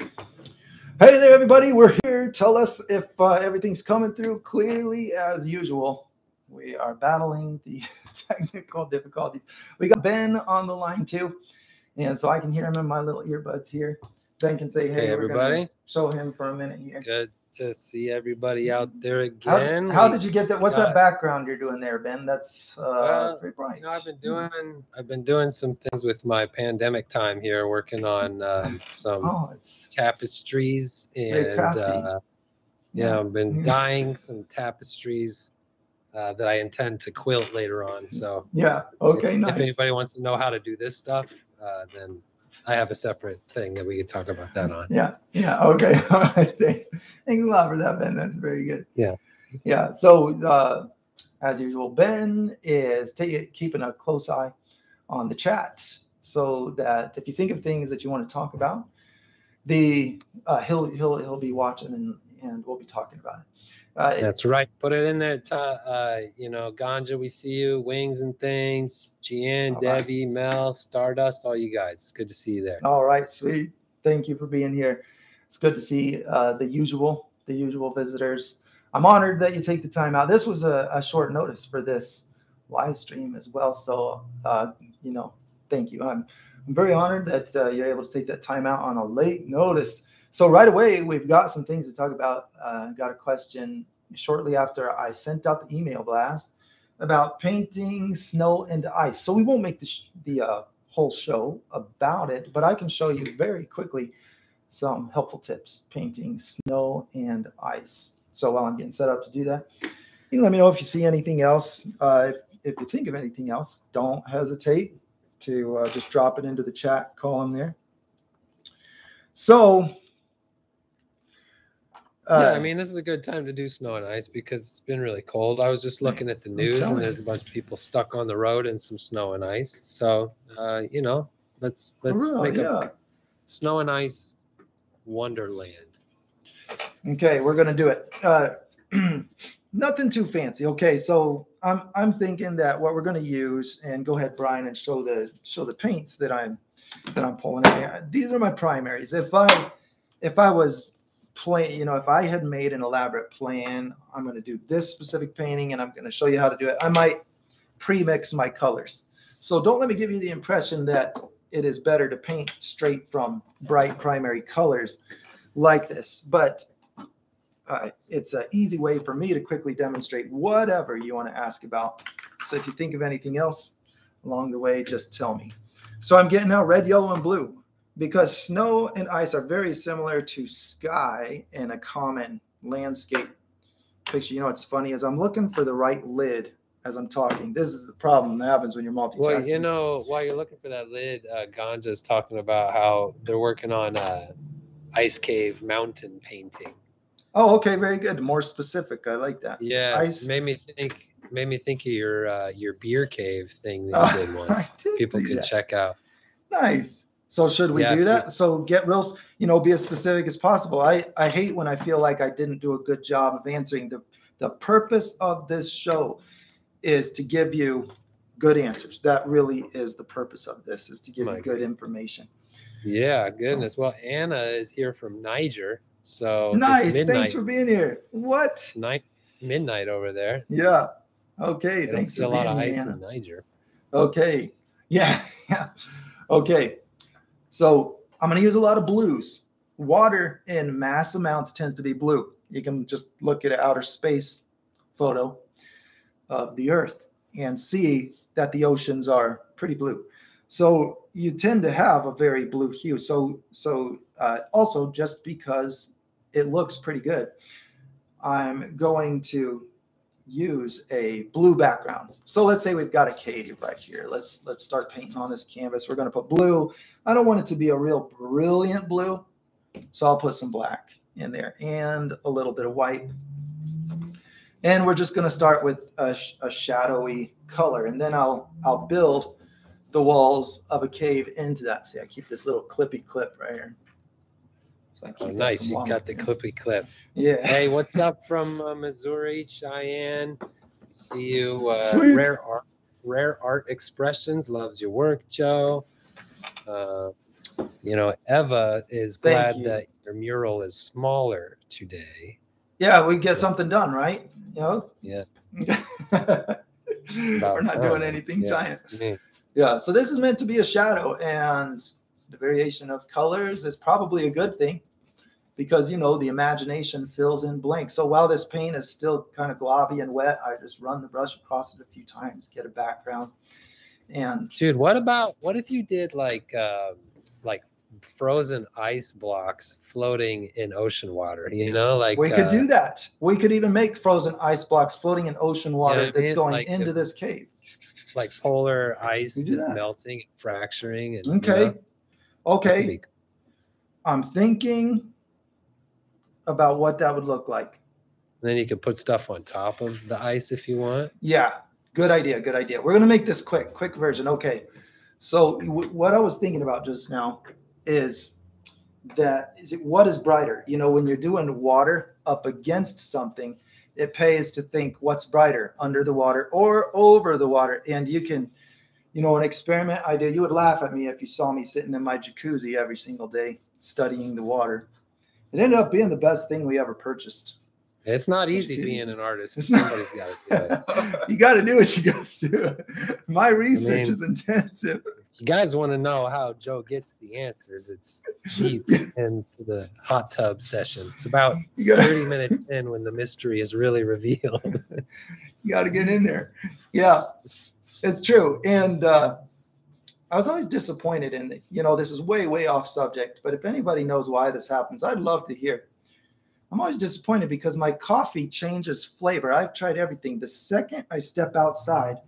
Hey there, everybody. We're here. Tell us if uh, everything's coming through clearly as usual. We are battling the technical difficulties. We got Ben on the line too. And so I can hear him in my little earbuds here. Ben can say, hey, Hey, everybody. Show him for a minute here. Good to see everybody out there again. how We- did you get that? What's got- that background you're doing there, Ben? That's uh, very bright. You know, I've been doing I've been doing some things with my pandemic time here, working on um, some Oh, tapestries and uh, yeah, I've been Mhm. dyeing some tapestries uh, that I intend to quilt later on. So yeah. Okay, if nice. anybody wants to know how to do this stuff, uh, then I have a separate thing that we could talk about that on. Yeah, yeah, okay. All right, thanks. Thanks a lot for that, Ben. That's very good. Yeah. Yeah. So uh as usual, Ben is ta- keeping a close eye on the chat so that if you think of things that you want to talk about, the uh, he'll he'll he'll be watching and and we'll be talking about it. Uh, That's right. Put it in there. Ta- uh, you know, Ganja, we see you. Wings and things. Gian, All right. Debbie, Mel, Stardust, all you guys. It's good to see you there. All right, sweet. Thank you for being here. It's good to see uh, the usual, the usual visitors. I'm honored that you take the time out. This was a, a short notice for this live stream as well. So, uh, you know, thank you. I'm, I'm very honored that uh, you're able to take that time out on a late notice. So right away, we've got some things to talk about. Uh, got a question shortly after I sent out the email blast about painting snow and ice. So we won't make the, sh- the uh, whole show about it, but I can show you very quickly some helpful tips painting snow and ice. So while I'm getting set up to do that, you let me know if you see anything else. Uh, if, if you think of anything else, don't hesitate to uh, just drop it into the chat column there. So, yeah, uh, I mean, this is a good time to do snow and ice because it's been really cold. I was just looking at the news and there's a bunch of people stuck on the road in some snow and ice. So, uh, you know, let's let's real, make a snow and ice wonderland. Okay, we're gonna do it. Uh, nothing too fancy. Okay, so I'm I'm thinking that what we're gonna use, and go ahead, Brian, and show the show the paints that I'm that I'm pulling in. These are my primaries. If I if I was playing, you know, if I had made an elaborate plan, I'm gonna do this specific painting, and I'm gonna show you how to do it. I might pre-mix my colors. So don't let me give you the impression that it is better to paint straight from bright primary colors like this, but uh, it's an easy way for me to quickly demonstrate whatever you want to ask about. So if you think of anything else along the way, just tell me. So I'm getting out red, yellow, and blue because snow and ice are very similar to sky in a common landscape picture. You know what's funny is I'm looking for the right lid as I'm talking. This is the problem that happens when you're multitasking. Well, you know, while you're looking for that lid, uh, Ganja's talking about how they're working on uh, ice cave mountain painting. oh, okay, very good. More specific. I like that. Yeah, Ice- made me think. Made me think of your uh, your beer cave thing that you did once. Did People could that. check out. Nice. So should we Yeah, do that? So get real, you know, be as specific as possible. I I hate when I feel like I didn't do a good job of answering the the purpose of this show is to give you good answers. That really is the purpose of this is to give My you good God. information. Yeah, goodness. Well, Anna is here from Niger, so nice. Thanks for being here. What? night midnight over there. Yeah. Okay. They Thanks for a lot of ice Anna. in Niger. Okay. Yeah. Yeah. Okay. So I'm going to use a lot of blues. Water in mass amounts tends to be blue. You can just look at an outer space photo of the Earth and see that the oceans are pretty blue. So you tend to have a very blue hue. So so uh, also just because it looks pretty good, I'm going to use a blue background. So let's say we've got a cave right here. Let's let's start painting on this canvas. We're going to put blue. I don't want it to be a real brilliant blue, so I'll put some black in there and a little bit of white. And we're just going to start with a, a shadowy color, and then I'll I'll build the walls of a cave into that. See, I keep this little clippy clip right here. So Oh, nice. You got the clippy clip. Yeah. Hey, what's up from uh, Missouri, Cheyenne? See you. Uh. Rare art, rare art expressions loves your work, Joe. Uh, you know, Eva is Thank glad you. that your mural is smaller today. Yeah, we get something done, right? You know? Yeah. We're not doing anything Yeah, giant. Yeah, so this is meant to be a shadow, and the variation of colors is probably a good thing because you know the imagination fills in blanks. So while this paint is still kind of globby and wet, I just run the brush across it a few times, get a background, and Dude, what about what if you did like um like frozen ice blocks floating in ocean water? You know, like we could uh, do that. We could even make frozen ice blocks floating in ocean water Yeah, I that's mean, going like into if- this cave. like polar ice is that. melting and fracturing and you Okay, know, okay. be- I'm thinking about what that would look like. then you can put stuff on top of the ice if you want. Yeah, good idea. Good idea. We're gonna make this quick, quick version. Okay. So w- what I was thinking about just now is that is it what is brighter? You know, when you're doing water up against something, it pays to think what's brighter, under the water or over the water. And you can, you know, an experiment I did. You would laugh at me if you saw me sitting in my jacuzzi every single day studying the water. It ended up being the best thing we ever purchased. It's not easy being an artist. It's Somebody's got to do it. you got to do what you got to do. My research mean- is intensive. If you guys want to know how Joe gets the answers, it's deep into the hot tub session. It's about You got 30 minutes in when the mystery is really revealed. you got to get in there. Yeah, it's true. And uh, I was always disappointed in the, you know, this is way, way off subject, but if anybody knows why this happens, I'd love to hear. I'm always disappointed because my coffee changes flavor. I've tried everything. The second I step outside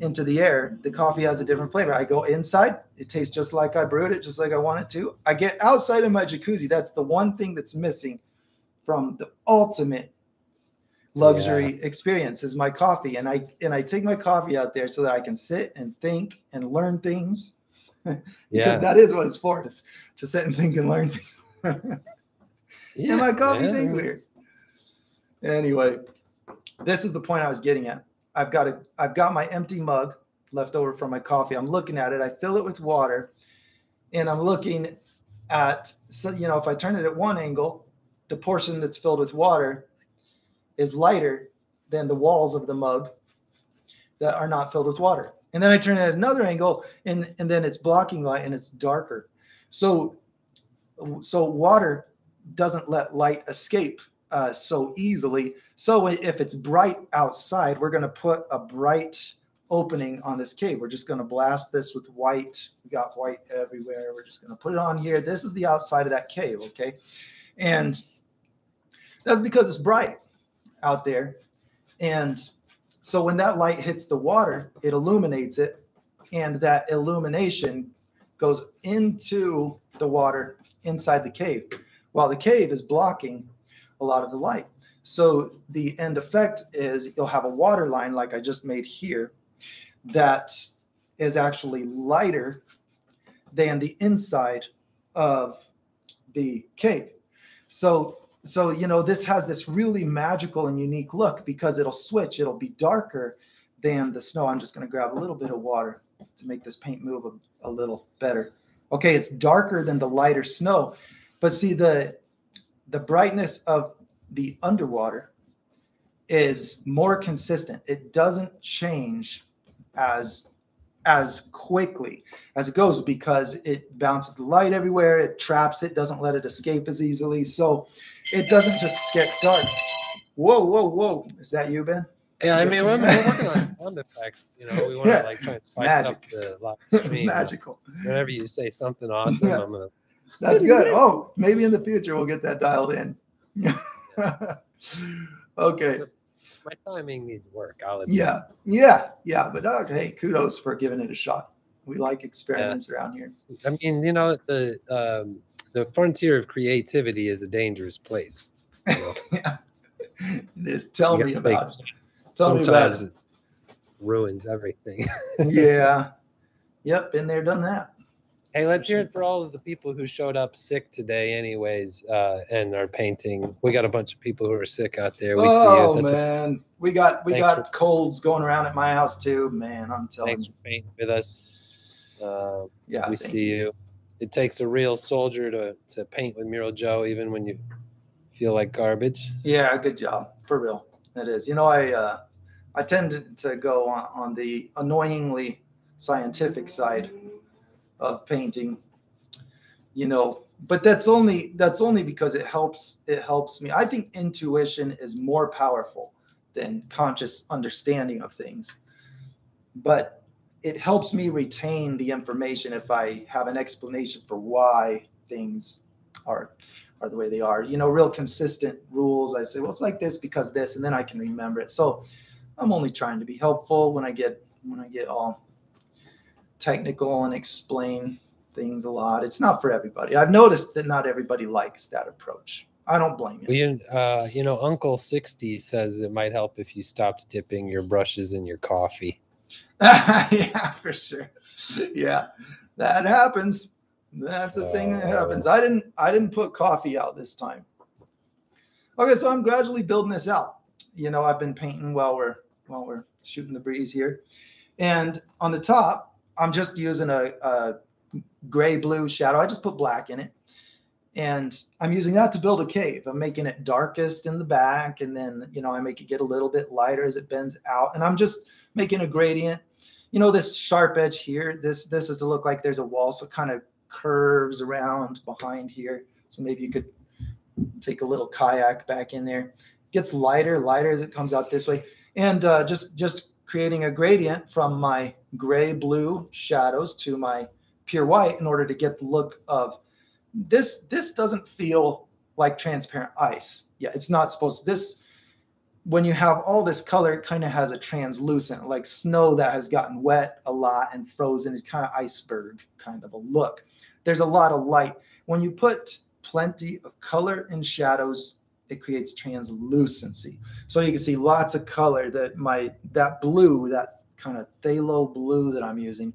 into the air, the coffee has a different flavor. I go inside, it tastes just like I brewed it, just like I want it to. I get outside in my jacuzzi. That's the one thing that's missing from the ultimate luxury experience is my coffee. And I and I take my coffee out there so that I can sit and think and learn things. yeah. Because that is what it's for, is to sit and think and learn things. yeah and my coffee yeah. tastes weird. Anyway, this is the point I was getting at. I've got a I've got my empty mug left over from my coffee. I'm looking at it. I fill it with water, and I'm looking at so you know if I turn it at one angle, the portion that's filled with water is lighter than the walls of the mug that are not filled with water. And then I turn it at another angle, and and then it's blocking light and it's darker. So so water doesn't let light escape uh, so easily. So if it's bright outside, we're going to put a bright opening on this cave. We're just going to blast this with white. We got white everywhere. We're just going to put it on here. This is the outside of that cave, okay? And that's because it's bright out there. And so when that light hits the water, it illuminates it. And that illumination goes into the water inside the cave, while the cave is blocking a lot of the light. So the end effect is you'll have a water line like I just made here that is actually lighter than the inside of the cave. So so you know this has this really magical and unique look because it'll switch, it'll be darker than the snow. I'm just going to grab a little bit of water to make this paint move a, a little better. Okay, it's darker than the lighter snow. But see the the brightness of the underwater is more consistent. It doesn't change as as quickly as it goes because it bounces the light everywhere, it traps it, doesn't let it escape as easily. So it doesn't just get dark. Whoa, whoa, whoa. Is that you, Ben? Yeah, I mean, we're, we're working on sound effects. You know, we want to like try and spice Magic. up the live stream. Magical. Whenever you say something awesome, Yeah. I'm gonna. That's good. Oh, maybe in the future we'll get that dialed in. okay. My timing needs work. I'll admit. Yeah. Yeah. Yeah. But uh, hey, kudos for giving it a shot. We like experiments around here. I mean, you know, the um, the frontier of creativity is a dangerous place. You know? Just tell You me about it. Tell me about Sometimes it. it ruins everything. Yeah. Yep. Been there, done that. Hey, let's hear it for all of the people who showed up sick today, anyways, uh, and are painting. We got a bunch of people who are sick out there. We oh see you. That's man, we got we Thanks got colds going around at my house too. Man, I'm telling thanks you. for painting with us. Uh, Yeah. we see you. It takes a real soldier to to paint with Mural Joe, even when you feel like garbage. Yeah, good job. For real. It is. You know, I uh, I tend to, go on, on the annoyingly scientific side of painting. You know, but that's only that's only because it helps it helps me. I think intuition is more powerful than conscious understanding of things. But it helps me retain the information if I have an explanation for why things are are the way they are. You know, real consistent rules. I say, well, it's like this because this, and then I can remember it. So I'm only trying to be helpful when I get when I get all technical and explain things a lot. It's not for everybody. I've noticed that not everybody likes that approach. I don't blame you. Uh, you know, Uncle Sixty says it might help if you stopped dipping your brushes in your coffee. yeah, for sure. Yeah, that happens. That's a thing that happens. I didn't I didn't put coffee out this time. Okay, so I'm gradually building this out. You know, I've been painting while we're while we're shooting the breeze here. And on the top, I'm just using a, a gray blue shadow. I just put black in it. And I'm using that to build a cave. I'm making it darkest in the back, and then you know I make it get a little bit lighter as it bends out. And I'm just making a gradient. You know, this sharp edge here, this this is to look like there's a wall, so kind of curves around behind here. So maybe you could take a little kayak back in there. Gets lighter, lighter as it comes out this way. And uh, just, just creating a gradient from my gray blue shadows to my pure white in order to get the look of this. This doesn't feel like transparent ice. Yeah, it's not supposed to. This, when you have all this color, it kind of has a translucent, like snow that has gotten wet a lot and frozen. It's kind of iceberg kind of a look there's a lot of light. When you put plenty of color and shadows, it creates translucency. So you can see lots of color that my that blue, that kind of phthalo blue that I'm using,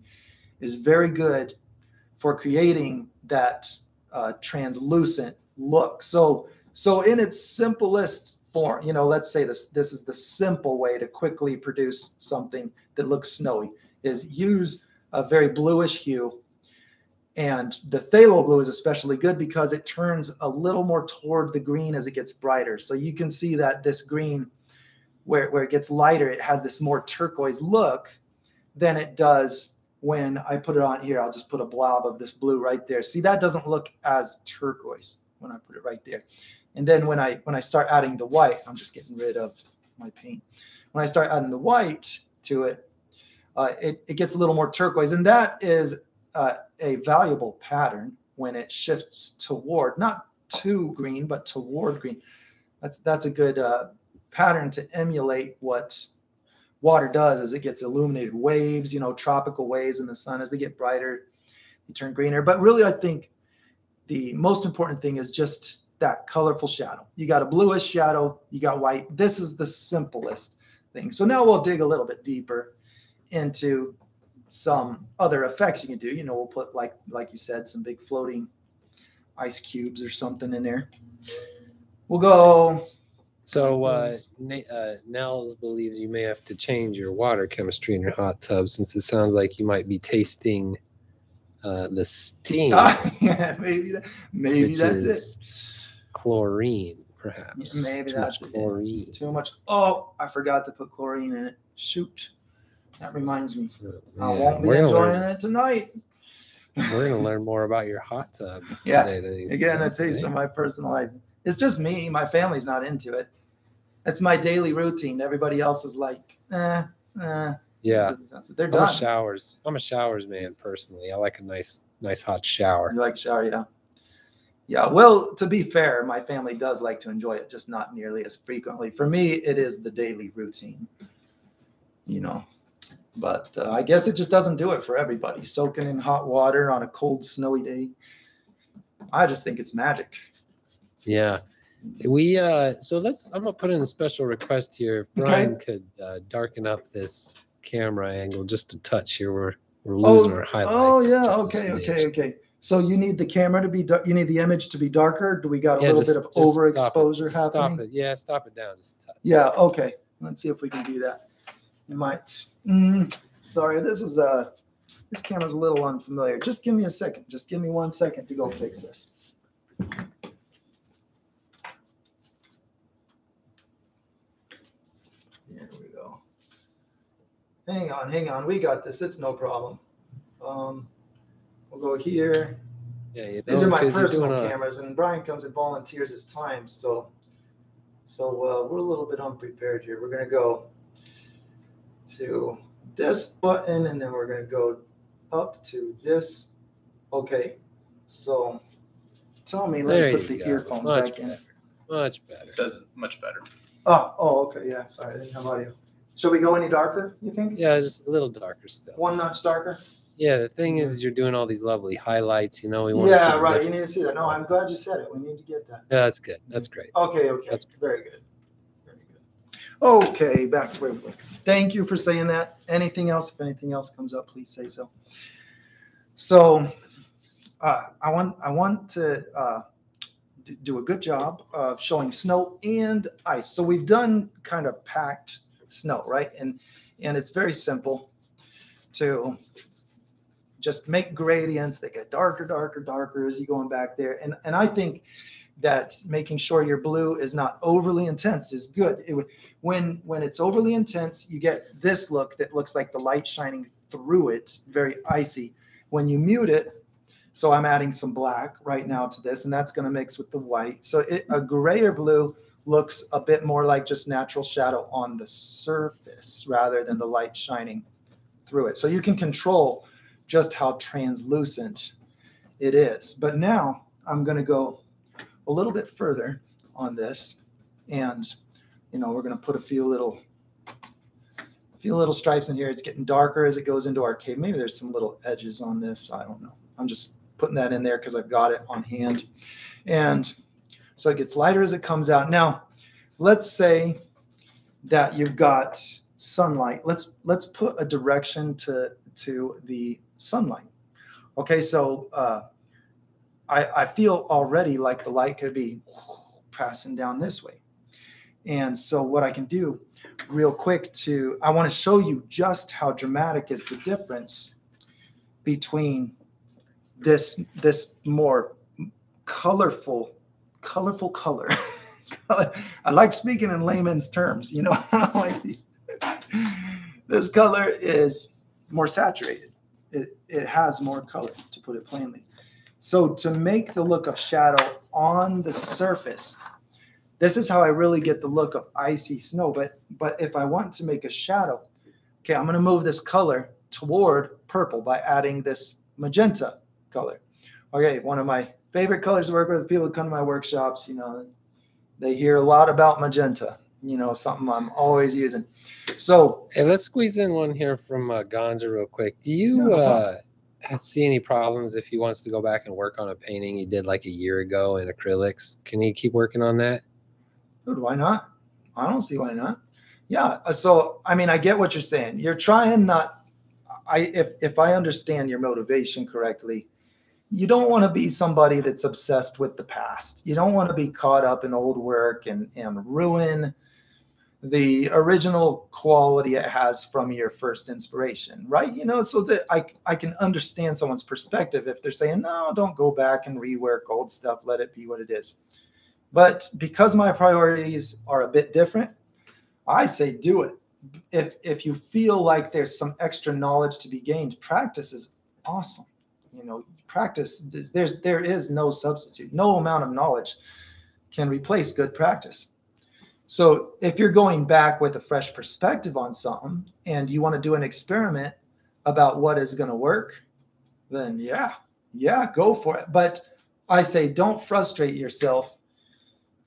is very good for creating that uh, translucent look. So so in its simplest form, you know, let's say this this is the simple way to quickly produce something that looks snowy is use a very bluish hue and the phthalo blue is especially good because it turns a little more toward the green as it gets brighter. So you can see that this green, where, where it gets lighter, it has this more turquoise look than it does when I put it on here. I'll just put a blob of this blue right there. See, that doesn't look as turquoise when I put it right there. And then when I when I start adding the white, I'm just getting rid of my paint. When I start adding the white to it, uh, it, it gets a little more turquoise. And that is uh, a valuable pattern when it shifts toward not to green but toward green that's that's a good uh, pattern to emulate what water does as it gets illuminated waves you know tropical waves in the sun as they get brighter they turn greener but really i think the most important thing is just that colorful shadow you got a bluish shadow you got white this is the simplest thing so now we'll dig a little bit deeper into some other effects you can do. You know, we'll put like like you said, some big floating ice cubes or something in there. We'll go. So uh, uh, Nels believes you may have to change your water chemistry in your hot tub since it sounds like you might be tasting uh, the steam. yeah, maybe that, maybe that's it. Chlorine, perhaps. Maybe Too that's chlorine. Too much. Oh, I forgot to put chlorine in it. Shoot. That reminds me. I won't be enjoying learn, it tonight. we're gonna learn more about your hot tub. yeah. Again, a taste of my personal life. It's just me. My family's not into it. It's my daily routine. Everybody else is like, eh, eh. Yeah. They're done. I'm a showers. I'm a showers man personally. I like a nice, nice hot shower. You like shower, yeah. Yeah. Well, to be fair, my family does like to enjoy it, just not nearly as frequently. For me, it is the daily routine. You know, but uh, I guess it just doesn't do it for everybody. Soaking in hot water on a cold, snowy day. I just think it's magic. Yeah. We uh so let's I'm gonna put in a special request here. If Brian okay. could uh, darken up this camera angle just a touch here. We're we're losing oh, our highlights. Oh yeah, okay, okay, okay. So you need the camera to be you need the image to be darker. Do we got a yeah, little just, bit of overexposure happening? Stop it. Yeah, stop it down just. Yeah, okay. Let's see if we can do that. You might Mm, sorry, this is a this camera's a little unfamiliar. Just give me a second. Just give me one second to go fix this. Here we go. Hang on, hang on. We got this. It's no problem. Um, we'll go here. Yeah, you These are my personal doing a- cameras, and Brian comes and volunteers his time, so so uh, we're a little bit unprepared here. We're gonna go to this button, and then we're gonna go up to this. Okay, so tell me, let There me put the go. earphones Much back in. Much better. It says much better. Oh, oh, okay, yeah. Sorry, I didn't have audio. Should we go any darker? You think? Yeah, just a little darker still. One notch darker? Yeah, the thing is, you're doing all these lovely highlights. You know, we want to Yeah, right. You need to see that. No, I'm glad you said it. We need to get that. Yeah, that's good. That's great. Okay, okay. That's- very good. Very good. Okay, back to where we were. Thank you for saying that. Anything else? If anything else comes up, please say so. So, uh, I want I want to uh, do a good job of showing snow and ice. So we've done kind of packed snow, right? And and it's very simple to just make gradients that get darker, darker, darker as you're going back there. And and I think that making sure your blue is not overly intense is good. It, when when it's overly intense, you get this look that looks like the light shining through it, very icy. When you mute it, so I'm adding some black right now to this, and that's going to mix with the white. So it, a grayer blue looks a bit more like just natural shadow on the surface rather than the light shining through it. So you can control just how translucent it is. But now I'm going to go a little bit further on this and you know we're going to put a few little a few little stripes in here. It's getting darker as it goes into our cave. Maybe there's some little edges on this. I don't know. I'm just putting that in there because i've got it on hand. And so it gets lighter as it comes out. Now let's say that you've got sunlight. Let's let's put a direction to to the sunlight okay so uh I, I feel already like the light could be passing down this way. And so what I can do real quick to I want to show you just how dramatic is the difference between this this more colorful colorful color. I like speaking in layman's terms, you know. I like this color is more saturated. It, it has more color, to put it plainly. So to make the look of shadow on the surface, this is how I really get the look of icy snow. But but if I want to make a shadow, okay, I'm gonna move this color toward purple by adding this magenta color. Okay, one of my favorite colors to work with. People who come to my workshops, you know, they hear a lot about magenta. You know, something I'm always using. So Hey, let's squeeze in one here from uh, Ganja real quick. Do you uh, see any problems if he wants to go back and work on a painting he did like a year ago in acrylics? Can he keep working on that? Dude, why not? I don't see why not. Yeah. uh, So I mean, I get what you're saying. You're trying not. I if if I understand your motivation correctly, you don't want to be somebody that's obsessed with the past. You don't want to be caught up in old work and and ruin the original quality it has from your first inspiration, right? You know, so that I I can understand someone's perspective if they're saying, no, don't go back and rework old stuff. Let it be what it is. But because my priorities are a bit different, I say do it. If if you feel like there's some extra knowledge to be gained, practice is awesome. You know, practice there's there is no substitute. No amount of knowledge can replace good practice. So if you're going back with a fresh perspective on something and you want to do an experiment about what is going to work, then yeah, yeah, go for it. But I say don't frustrate yourself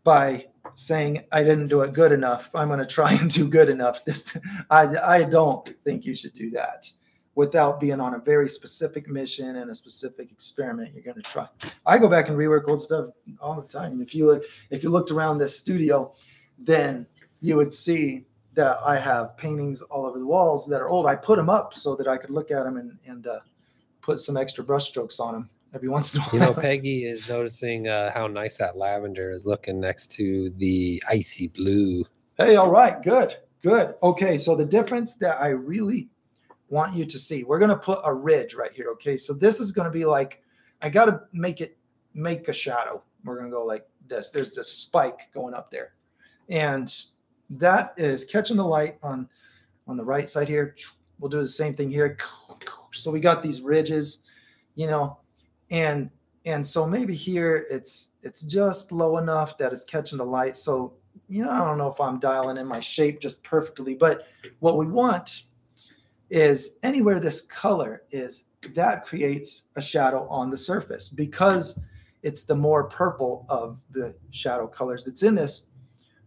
by saying I didn't do it good enough. I'm going to try and do good enough. This I I don't think you should do that without being on a very specific mission and a specific experiment you're going to try. I go back and rework old stuff all the time. If you look if you looked around this studio, then you would see that I have paintings all over the walls that are old. I put them up so that I could look at them and and uh, put some extra brush strokes on them every once in a while. You know, Peggy is noticing uh, how nice that lavender is looking next to the icy blue. Hey, all right, good, good. Okay, so the difference that I really, want you to see. We're going to put a ridge right here. Okay. So this is going to be like, I got to make it make a shadow. We're going to go like this. There's this spike going up there. And that is catching the light on, on the right side here. We'll do the same thing here. So we got these ridges, you know, and and so maybe here it's it's just low enough that it's catching the light. So you know, I don't know if I'm dialing in my shape just perfectly, but what we want is anywhere this color is, that creates a shadow on the surface because it's the more purple of the shadow colors that's in this.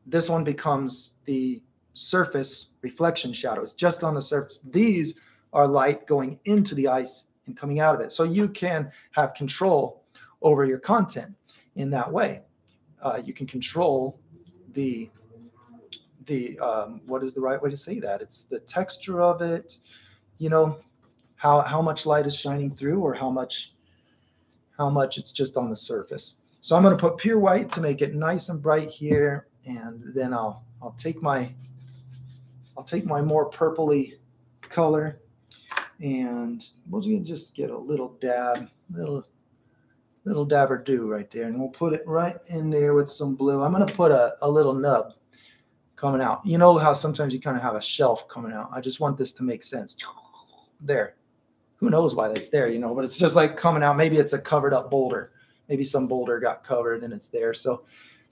This one becomes the surface reflection shadows just on the surface. These are light going into the ice and coming out of it. So you can have control over your content in that way. Uh, you can control the the um, what is the right way to say that? It's the texture of it, you know, how how much light is shining through or how much how much it's just on the surface. So I'm going to put pure white to make it nice and bright here, and then I'll I'll take my I'll take my more purpley color and we'll just get a little dab, little little dab or do right there, and we'll put it right in there with some blue. I'm gonna put a, a little nub coming out. You know how sometimes you kind of have a shelf coming out. I just want this to make sense. There. Who knows why that's there, you know, but it's just like coming out. Maybe it's a covered up boulder. Maybe some boulder got covered and it's there. So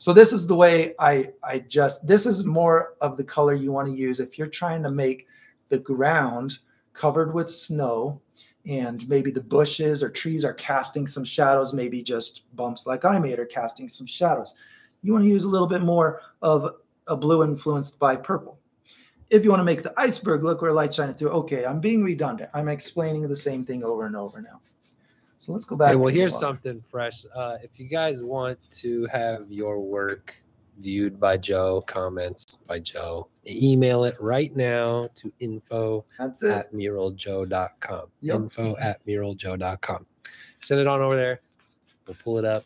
so this is the way I I just this is more of the color you want to use if you're trying to make the ground covered with snow and maybe the bushes or trees are casting some shadows, maybe just bumps like I made are casting some shadows. You want to use a little bit more of a blue influenced by purple. If you want to make the iceberg look where light shining through, okay, I'm being redundant. I'm explaining the same thing over and over now. So let's go back. Hey, well, here's something fresh. Uh, if you guys want to have your work viewed by Joe, comments by Joe. Email it right now to info That's it. at muraljoe.com. Yep. Info at muraljoe.com. Send it on over there. We'll pull it up.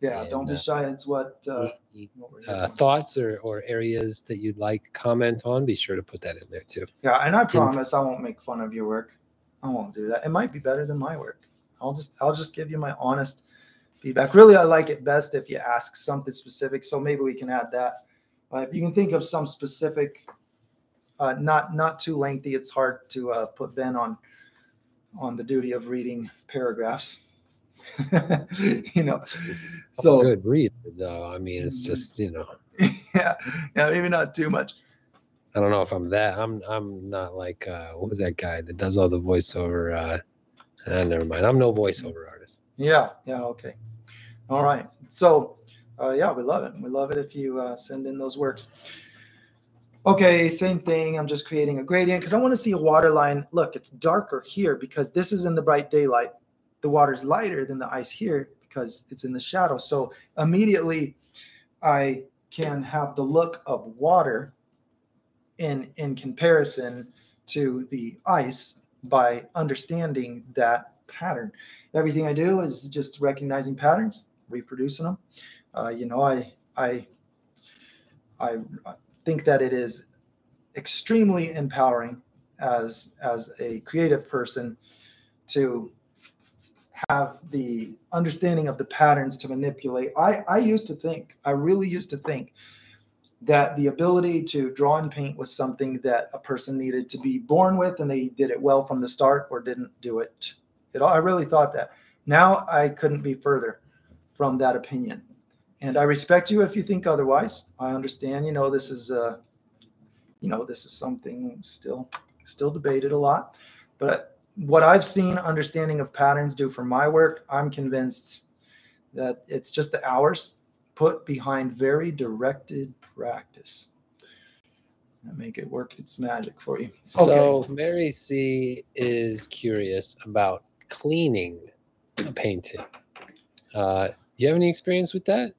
Yeah, And, don't be uh, shy. It's what, uh, what Uh, thoughts or, or areas that you'd like comment on, be sure to put that in there too. Yeah, and I promise I won't make fun of your work. I won't do that. It might be better than my work. I'll just I'll just give you my honest feedback. Really, I like it best if you ask something specific. So maybe we can add that. Uh, if you can think of some specific, uh, not not too lengthy. It's hard to uh, put Ben on on the duty of reading paragraphs. you know, so good read though. I mean, it's Mhm. just you know, yeah, yeah, maybe not too much. I don't know if I'm that. I'm I'm not like uh, what was that guy that does all the voiceover? Uh, uh, never mind. I'm no voiceover artist. Yeah, yeah, okay. All right. So, uh, yeah, we love it. We love it if you uh, send in those works. Okay, same thing. I'm just creating a gradient because I want to see a water line. Look, it's darker here because this is in the bright daylight. The water's lighter than the ice here because it's in the shadow. So immediately I can have the look of water in in comparison to the ice by understanding that pattern. Everything I do is just recognizing patterns, reproducing them. Uh, you know, I I I think that it is extremely empowering as as a creative person to have the understanding of the patterns to manipulate. I I used to think, I really used to think that the ability to draw and paint was something that a person needed to be born with and they did it well from the start or didn't do it at all. I really thought that. Now I couldn't be further from that opinion. And I respect you if you think otherwise. I understand, you know, this is uh you know, this is something still still debated a lot. But what I've seen understanding of patterns do for my work, I'm convinced that it's just the hours put behind very directed practice that make it work its magic for you. So Mary C is curious about cleaning a painting. Uh, do you have any experience with that?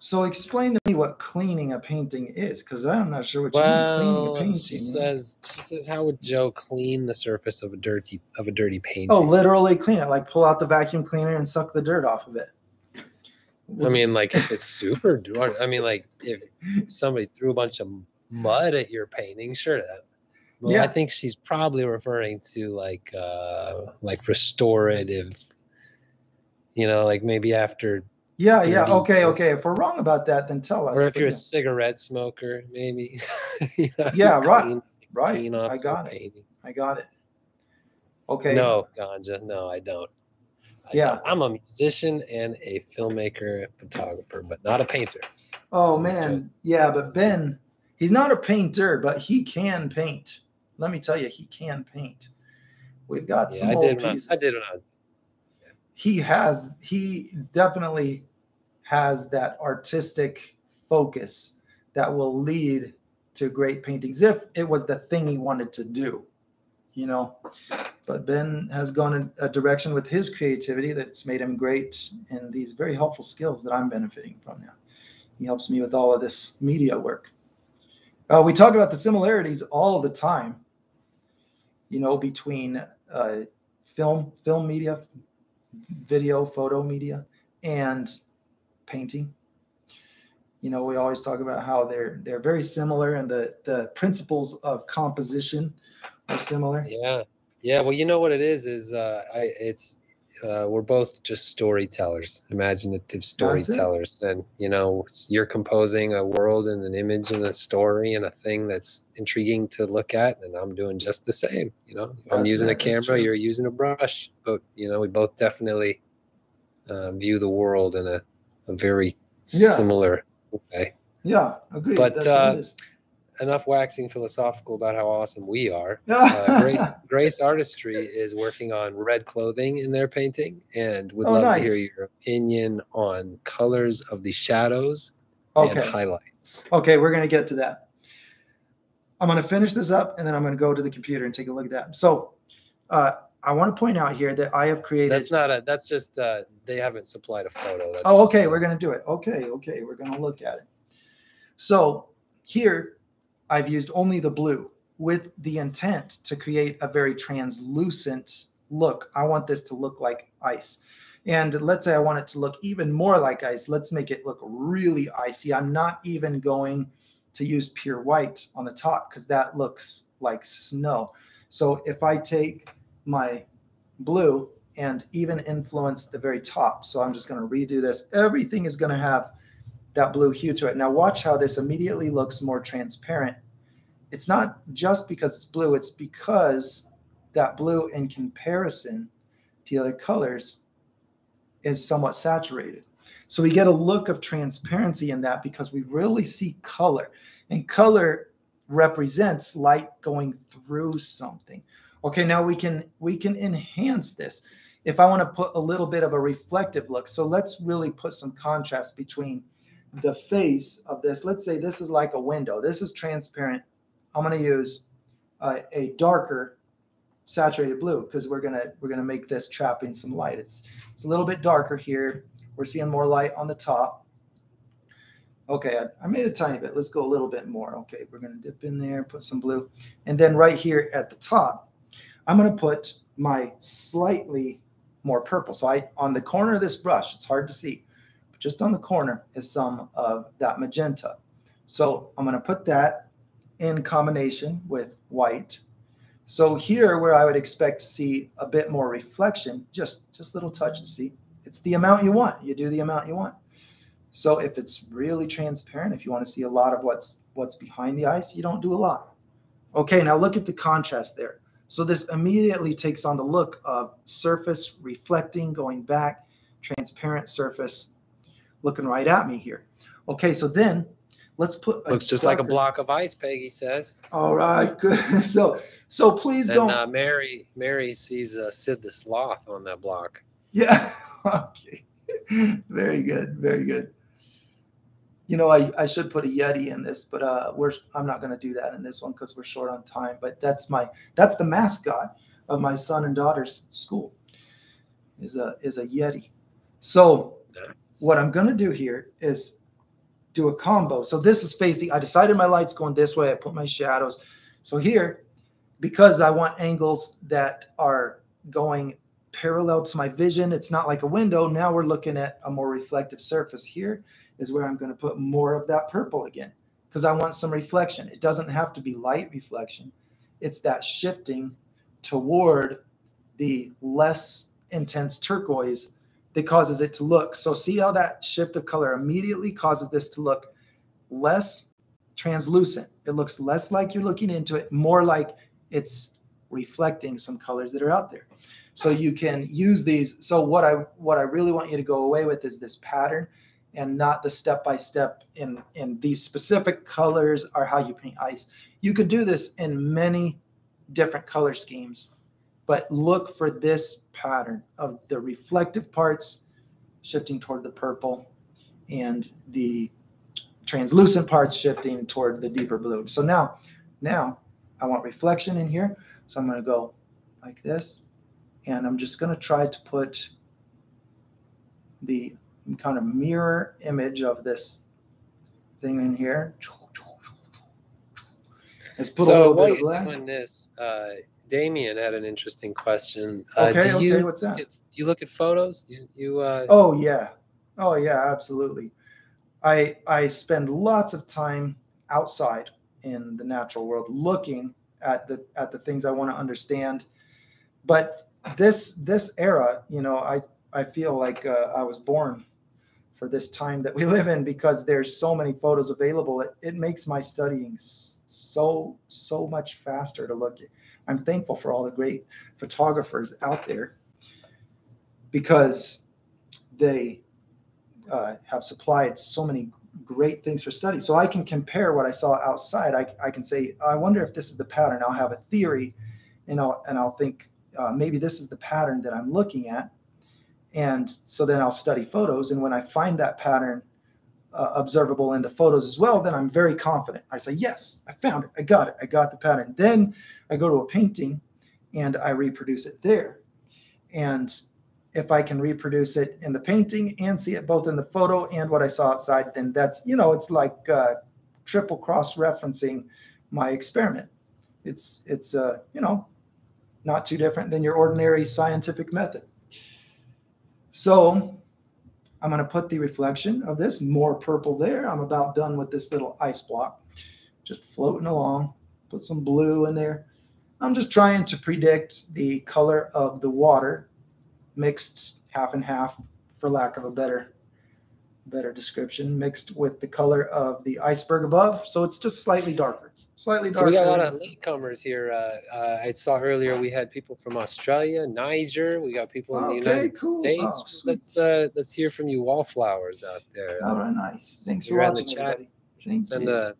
So explain to me what cleaning a painting is, because I'm not sure what you mean cleaning a painting. she says she says how would Joe clean the surface of a dirty of a dirty painting? oh, literally clean it, like pull out the vacuum cleaner and suck the dirt off of it. I mean, like if it's super dirty. I mean, like if somebody threw a bunch of mud at your painting, sure that Well, Yeah. I think she's probably referring to like uh like restorative, you know, like maybe after Yeah, yeah. Okay, years. okay. If we're wrong about that, then tell us. or if you're a cigarette smoker, maybe. You know, Yeah, right, clean right. off I got it. painting. I got it. Okay. No, ganja. No, I don't. Yeah. I'm a musician and a filmmaker, photographer, but not a painter. Oh man, yeah, but Ben, he's not a painter, but he can paint. Let me tell you, he can paint. We've got Yeah, some I old did. When I, pieces. I did when I was. He has. He definitely has that artistic focus that will lead to great paintings if it was the thing he wanted to do. You know, but Ben has gone in a direction with his creativity that's made him great in these very helpful skills that I'm benefiting from now. He helps me with all of this media work. Uh, we talk about the similarities all the time, you know, between uh, film, film media, video, photo media, and painting. You know, we always talk about how they're they're very similar, and the the principles of composition are similar. Yeah, yeah. Well, you know what it is is uh, I it's uh, we're both just storytellers, imaginative storytellers, and you know you're composing a world and an image and a story and a thing that's intriguing to look at, and I'm doing just the same. You know, I'm That's using a it, that's camera, you're using a brush, but you know we both definitely uh, view the world in a, a very Yeah. similar way. Yeah, agreed. But, uh. Enough waxing philosophical about how awesome we are. uh, Grace Grace Artistry is working on red clothing in their painting, and would Oh, love nice. to hear your opinion on colors of the shadows and okay. highlights. Okay, we're going to get to that. I'm going to finish this up and then I'm going to go to the computer and take a look at that. So, uh, I want to point out here that I have created. That's not a. That's just. Uh, they haven't supplied a photo. That's oh, just, okay, we're going to do it. Okay, okay, we're going to look at it. So, here I've used only the blue with the intent to create a very translucent look. I want this to look like ice. And let's say I want it to look even more like ice. Let's make it look really icy. I'm not even going to use pure white on the top because that looks like snow. So if I take my blue and even influence the very top, so I'm just going to redo this, everything is going to have that blue hue to it. Now watch how this immediately looks more transparent. It's not just because it's blue, it's because that blue in comparison to the other colors is somewhat saturated. So we get a look of transparency in that because we really see color. And color represents light going through something. Okay, now we can we can enhance this. If I want to put a little bit of a reflective look. So let's really put some contrast between the face of this. Let's say this is like a window. This is transparent. I'm going to use uh, a darker saturated blue because we're gonna we're gonna make this trapping some light. It's it's a little bit darker here. We're seeing more light on the top. Okay, I, I made a tiny bit. Let's go a little bit more. Okay, we're gonna dip in there, put some blue, and then right here at the top, I'm gonna put my slightly more purple. So I on the corner of this brush, it's hard to see, just on the corner is some of that magenta. So I'm gonna put that in combination with white. So here, where I would expect to see a bit more reflection, just just little touches. See, it's the amount you want. You do the amount you want. So if it's really transparent, if you want to see a lot of what's what's behind the ice, you don't do a lot. Okay, now look at the contrast there. So this immediately takes on the look of surface reflecting, going back, transparent surface, looking right at me here. Okay, so then let's put Looks just like a block of ice, Peggy says. All right, good. So so please And don't. uh, Mary, Mary sees uh, Sid the Sloth on that block. Yeah. okay. Very good. Very good. You know, I, I should put a Yeti in this, but uh, we're I'm not going to do that in this one because we're short on time. But that's my that's the mascot of my son and daughter's school. Is a is a Yeti. So. What I'm going to do here is do a combo. So this is facing, I decided my light's going this way. I put my shadows. So here, because I want angles that are going parallel to my vision, it's not like a window. Now we're looking at a more reflective surface. Here is where I'm going to put more of that purple again because I want some reflection. It doesn't have to be light reflection. it's that shifting toward the less intense turquoise that causes it to look. So see how that shift of color immediately causes this to look less translucent. It looks less like you're looking into it, more like it's reflecting some colors that are out there. So you can use these. So what I what I really want you to go away with is this pattern and not the step by step in in these specific colors are how you paint ice. You could do this in many different color schemes, but look for this pattern of the reflective parts shifting toward the purple and the translucent parts shifting toward the deeper blue. So now, now I want reflection in here. So I'm going to go like this. And I'm just going to try to put the kind of mirror image of this thing in here. Let's put so while you're doing this, uh, Damien had an interesting question. Uh, okay, do you, okay, what's that? do you look at photos? You, you uh... oh yeah, oh yeah, absolutely. I I spend lots of time outside in the natural world looking at the at the things I want to understand. But this this era, you know, I I feel like uh, I was born for this time that we live in because there's so many photos available. It, it makes my studying so, so much faster to look at. I'm thankful for all the great photographers out there because they uh, have supplied so many great things for study. So I can compare what I saw outside. I, I can say, I wonder if this is the pattern. I'll have a theory and I'll, and I'll think uh, maybe this is the pattern that I'm looking at and so then I'll study photos. And when I find that pattern uh, observable in the photos as well, then I'm very confident. I say, yes, I found it. I got it. I got the pattern. Then I go to a painting and I reproduce it there. And if I can reproduce it in the painting and see it both in the photo and what I saw outside, then that's, you know, it's like uh, triple cross referencing my experiment. It's, it's, uh, you know, not too different than your ordinary scientific method. So I'm going to put the reflection of this more purple there. I'm about done with this little ice block, just floating along. Put some blue in there. I'm just trying to predict the color of the water mixed half and half, for lack of a better better description, mixed with the color of the iceberg above. So it's just slightly darker slightly darker. So we got a lot of latecomers here. Uh, uh, I saw earlier we had people from Australia, Niger. We got people in okay, the United cool. States. Oh, let's uh, let's hear from you, wallflowers out there. All right, nice. Thanks for watching, the chat. Thank Send you. a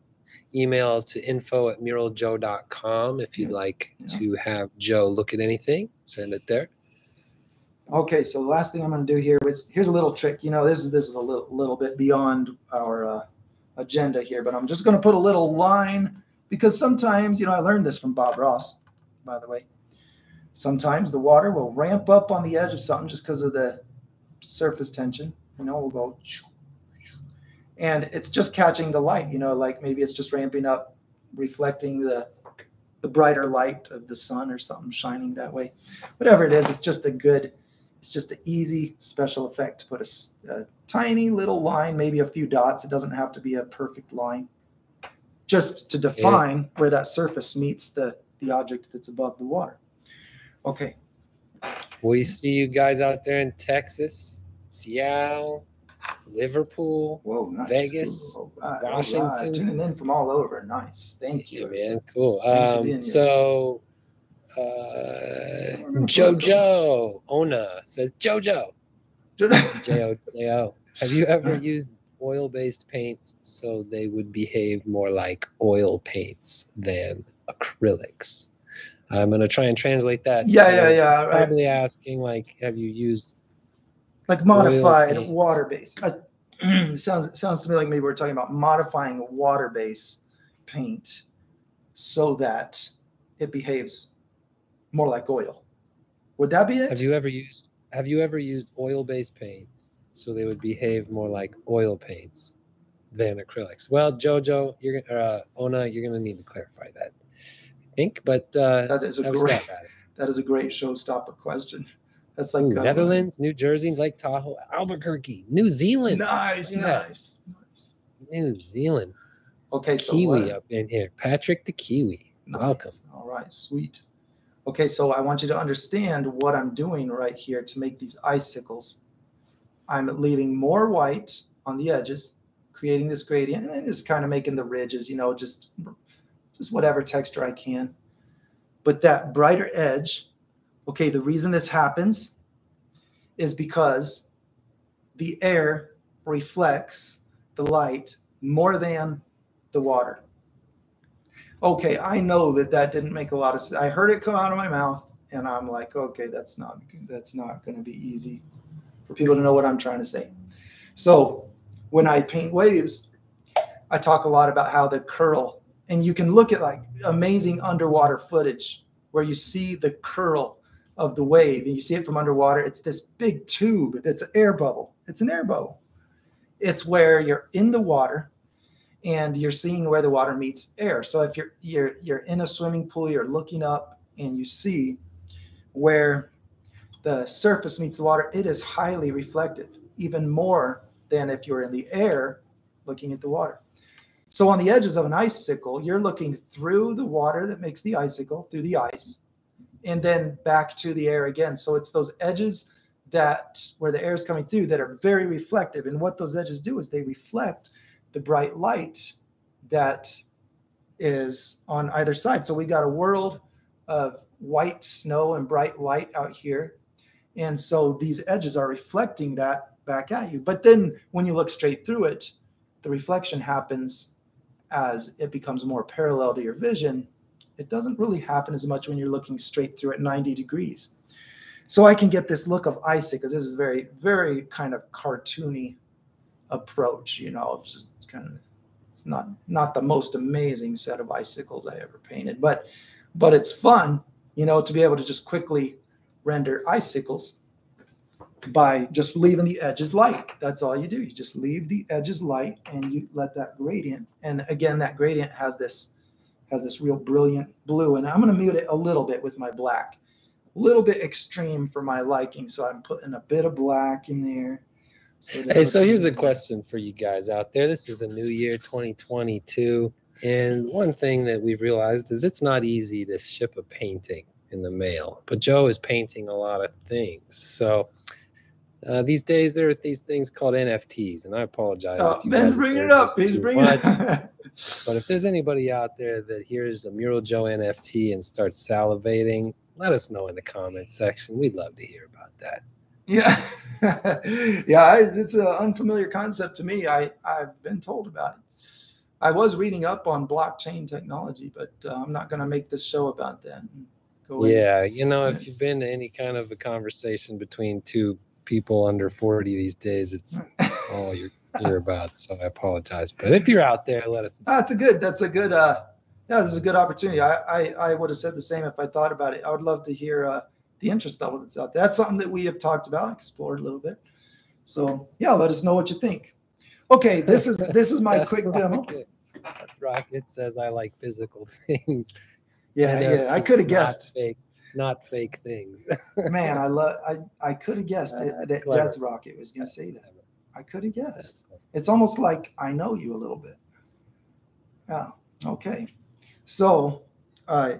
email to info at muraljoe.com if you'd like yeah. to have Joe look at anything. Send it there. Okay, so the last thing I'm going to do here is here's a little trick. You know, this is this is a little little bit beyond our uh, agenda here, but I'm just going to put a little line because sometimes, you know, I learned this from Bob Ross, by the way. Sometimes the water will ramp up on the edge of something just because of the surface tension. You know, we'll go, and it's just catching the light. You know, like maybe it's just ramping up, reflecting the the brighter light of the sun or something shining that way. Whatever it is, it's just a good, it's just an easy special effect to put a, a tiny little line, maybe a few dots. It doesn't have to be a perfect line just to define yeah. where that surface meets the, the object that's above the water. Okay. We see you guys out there in Texas, Seattle, Liverpool, Whoa, nice. Vegas, cool. right, Washington. Right. Tuning in from all over. Nice. Thank you. Yeah, man. Cool. Um, so, uh, Jojo Ona says, Jojo. J O J O. Have you ever used oil based paints so they would behave more like oil paints than acrylics. I'm going to try and translate that. Yeah, yeah, yeah. Probably right. asking, like, have you used like modified water based? Uh, sounds sounds to me like maybe we're talking about modifying water based paint so that it behaves more like oil. Would that be it? Have you ever used Have you ever used oil based paints so they would behave more like oil paints than acrylics. Well, Jojo, you're uh, Ona, you're going to need to clarify that. I think, but uh, that is a great that is a great showstopper question. That's like Ooh, uh, Netherlands, New Jersey, Lake Tahoe, Albuquerque, New Zealand. Nice, yeah. nice, New Zealand. Okay, so Kiwi what? up in here. Patrick the Kiwi. Nice. Welcome. All right, sweet. Okay, so I want you to understand what I'm doing right here to make these icicles. I'm leaving more white on the edges, creating this gradient, and then just kind of making the ridges, you know, just, just whatever texture I can. But that brighter edge, okay, the reason this happens is because the air reflects the light more than the water okay, I know that that didn't make a lot of sense. I heard it come out of my mouth, and I'm like, okay, that's not that's not going to be easy for people to know what I'm trying to say. So when I paint waves, I talk a lot about how the curl, and you can look at like amazing underwater footage where you see the curl of the wave, and you see it from underwater. It's this big tube that's an air bubble. It's an air bubble. It's where you're in the water and you're seeing where the water meets air. So if you're you're you're in a swimming pool, you're looking up and you see where the surface meets the water, it is highly reflective, even more than if you're in the air looking at the water. So on the edges of an icicle, you're looking through the water that makes the icicle, through the ice, and then back to the air again. So it's those edges that where the air is coming through that are very reflective. And what those edges do is they reflect the bright light that is on either side. So we got a world of white snow and bright light out here. And so these edges are reflecting that back at you. But then when you look straight through it, the reflection happens as it becomes more parallel to your vision. It doesn't really happen as much when you're looking straight through at 90 degrees. So I can get this look of icicle. This is a very, very kind of cartoony approach, you know, it's kind of it's not not the most amazing set of icicles I ever painted, but but it's fun, you know, to be able to just quickly render icicles by just leaving the edges light. That's all you do. You just leave the edges light and you let that gradient. And again, that gradient has this has this real brilliant blue. And I'm going to mute it a little bit with my black. A little bit extreme for my liking. So I'm putting a bit of black in there. So hey, so here's a question for you guys out there. This is a new year, 2022. And one thing that we've realized is it's not easy to ship a painting in the mail, but Joe is painting a lot of things. So uh, these days there are these things called NFTs, and I apologize. Oh, Ben's bringing it up. He's bringing it up. But if there's anybody out there that hears a Mural Joe NFT and starts salivating, let us know in the comment section. We'd love to hear about that. Yeah. yeah, it's an unfamiliar concept to me. I, I've been told about it. I was reading up on blockchain technology, but uh, I'm not going to make this show about that. yeah, you know, if you've been to any kind of a conversation between two people under 40 these days, it's all you're, you're about. So I apologize. But if you're out there, let us know. That's a good, that's a good, uh, yeah, this is a good opportunity. I, I, I would have said the same if I thought about it. I would love to hear uh, the interest level that's out there. That's something that we have talked about, explored a little bit. So yeah, let us know what you think. Okay, this is this is my quick demo. Rocket says I like physical things. Yeah, yeah, I could have guessed. Fake, not fake things. Man, I love. I I could have guessed uh, that clever. Death Rocket was going to say that. I could have guessed. It's almost like I know you a little bit. Yeah. Okay. So, uh,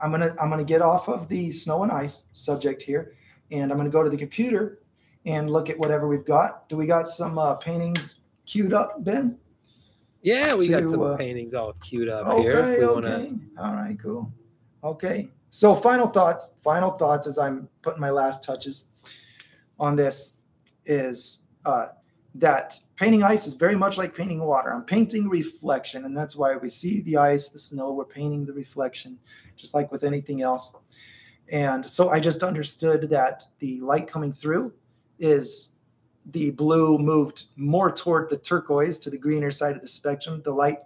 I'm gonna I'm gonna get off of the snow and ice subject here, and I'm gonna go to the computer and look at whatever we've got. Do we got some uh, paintings queued up, Ben? Yeah, we to, got some uh, paintings all queued up okay, here. Okay, wanna... all right, cool. Okay, so final thoughts. Final thoughts as I'm putting my last touches on this is uh, that painting ice is very much like painting water. I'm painting reflection, and that's why we see the ice, the snow. We're painting the reflection just like with anything else. And so I just understood that the light coming through is the blue moved more toward the turquoise to the greener side of the spectrum. The light,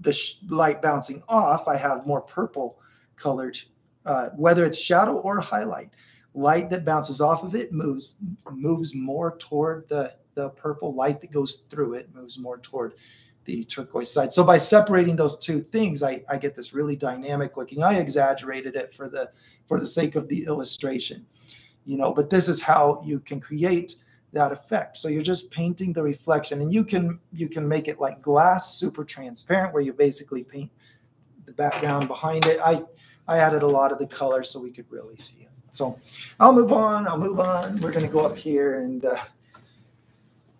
the light bouncing off, I have more purple colored, uh, whether it's shadow or highlight. Light that bounces off of it moves moves more toward the the purple light that goes through it moves more toward the turquoise side. So by separating those two things, I, I get this really dynamic looking. I exaggerated it for the for the sake of the illustration, you know. But this is how you can create that effect. So you're just painting the reflection, and you can you can make it like glass, super transparent, where you basically paint the background behind it. I, I added a lot of the color so we could really see it. So I'll move on. I'll move on. We're going to go up here and uh,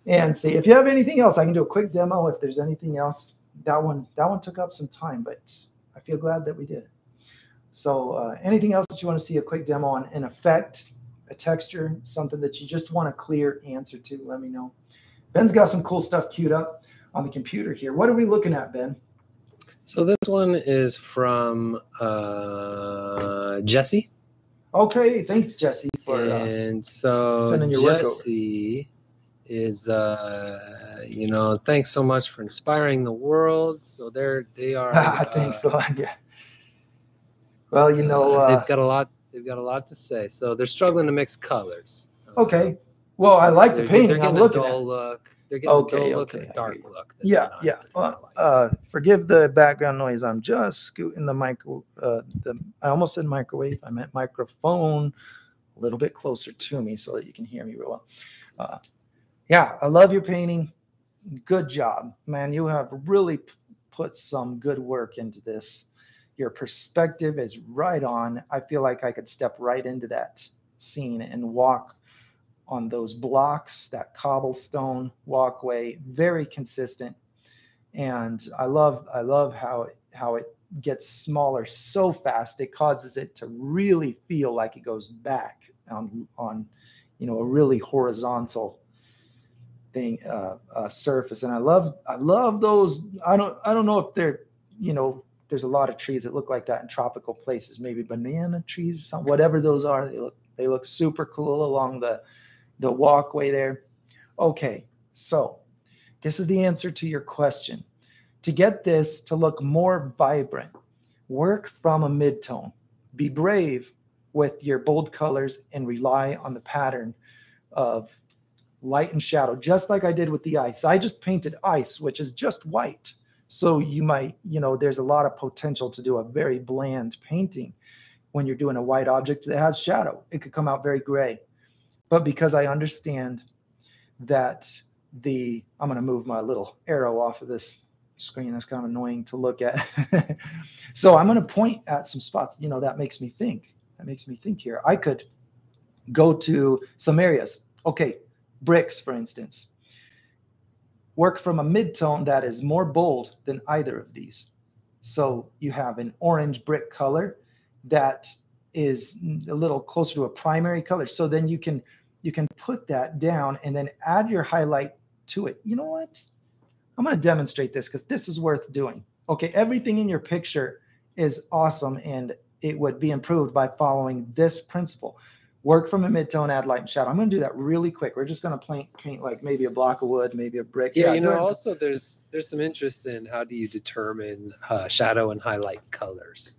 and see if you have anything else. I can do a quick demo if there's anything else. That one that one took up some time, but I feel glad that we did. So uh, anything else that you want to see a quick demo on an effect, a texture, something that you just want a clear answer to, let me know. Ben's got some cool stuff queued up on the computer here. What are we looking at, Ben? So this one is from uh, Jesse. Okay, thanks, Jesse, for uh, and so sending your Jesse is uh, you know thanks so much for inspiring the world. So they're they are. thanks uh, a lot. Yeah. Well, you know uh, they've got a lot. They've got a lot to say. So they're struggling to mix colors. Okay. Well, I like the painting. They're getting I'm looking a dull look. They're getting okay, a dull look okay, and a dark look. Yeah, yeah. Well, uh, forgive the background noise. I'm just scooting the micro. Uh, the I almost said microwave. I meant microphone a little bit closer to me so that you can hear me real well. Uh, yeah, I love your painting. Good job, man. You have really put some good work into this. Your perspective is right on. I feel like I could step right into that scene and walk on those blocks, that cobblestone walkway, very consistent. And I love I love how it, how it gets smaller so fast. It causes it to really feel like it goes back on on you know a really horizontal thing uh, uh, surface. And I love I love those. I don't I don't know if they're you know there's a lot of trees that look like that in tropical places, maybe banana trees, some, whatever those are. They look they look super cool along the the walkway there. Okay, so this is the answer to your question. To get this to look more vibrant, work from a midtone. Be brave with your bold colors and rely on the pattern of light and shadow, just like I did with the ice. I just painted ice, which is just white. So you might, you know, there's a lot of potential to do a very bland painting when you're doing a white object that has shadow. It could come out very gray. But because I understand that the, I'm going to move my little arrow off of this screen. That's kind of annoying to look at. so I'm going to point at some spots. You know, that makes me think. That makes me think here. I could go to some areas. Okay, bricks, for instance. Work from a midtone that is more bold than either of these. So you have an orange brick color that is a little closer to a primary color. So then you can you can put that down and then add your highlight to it. You know what? I'm going to demonstrate this because this is worth doing. Okay, everything in your picture is awesome and it would be improved by following this principle. Work from a midtone, add light and shadow. I'm going to do that really quick. We're just going to paint, paint like maybe a block of wood, maybe a brick. Yeah, yeah you know, also there's there's some interest in how do you determine uh, shadow and highlight colors.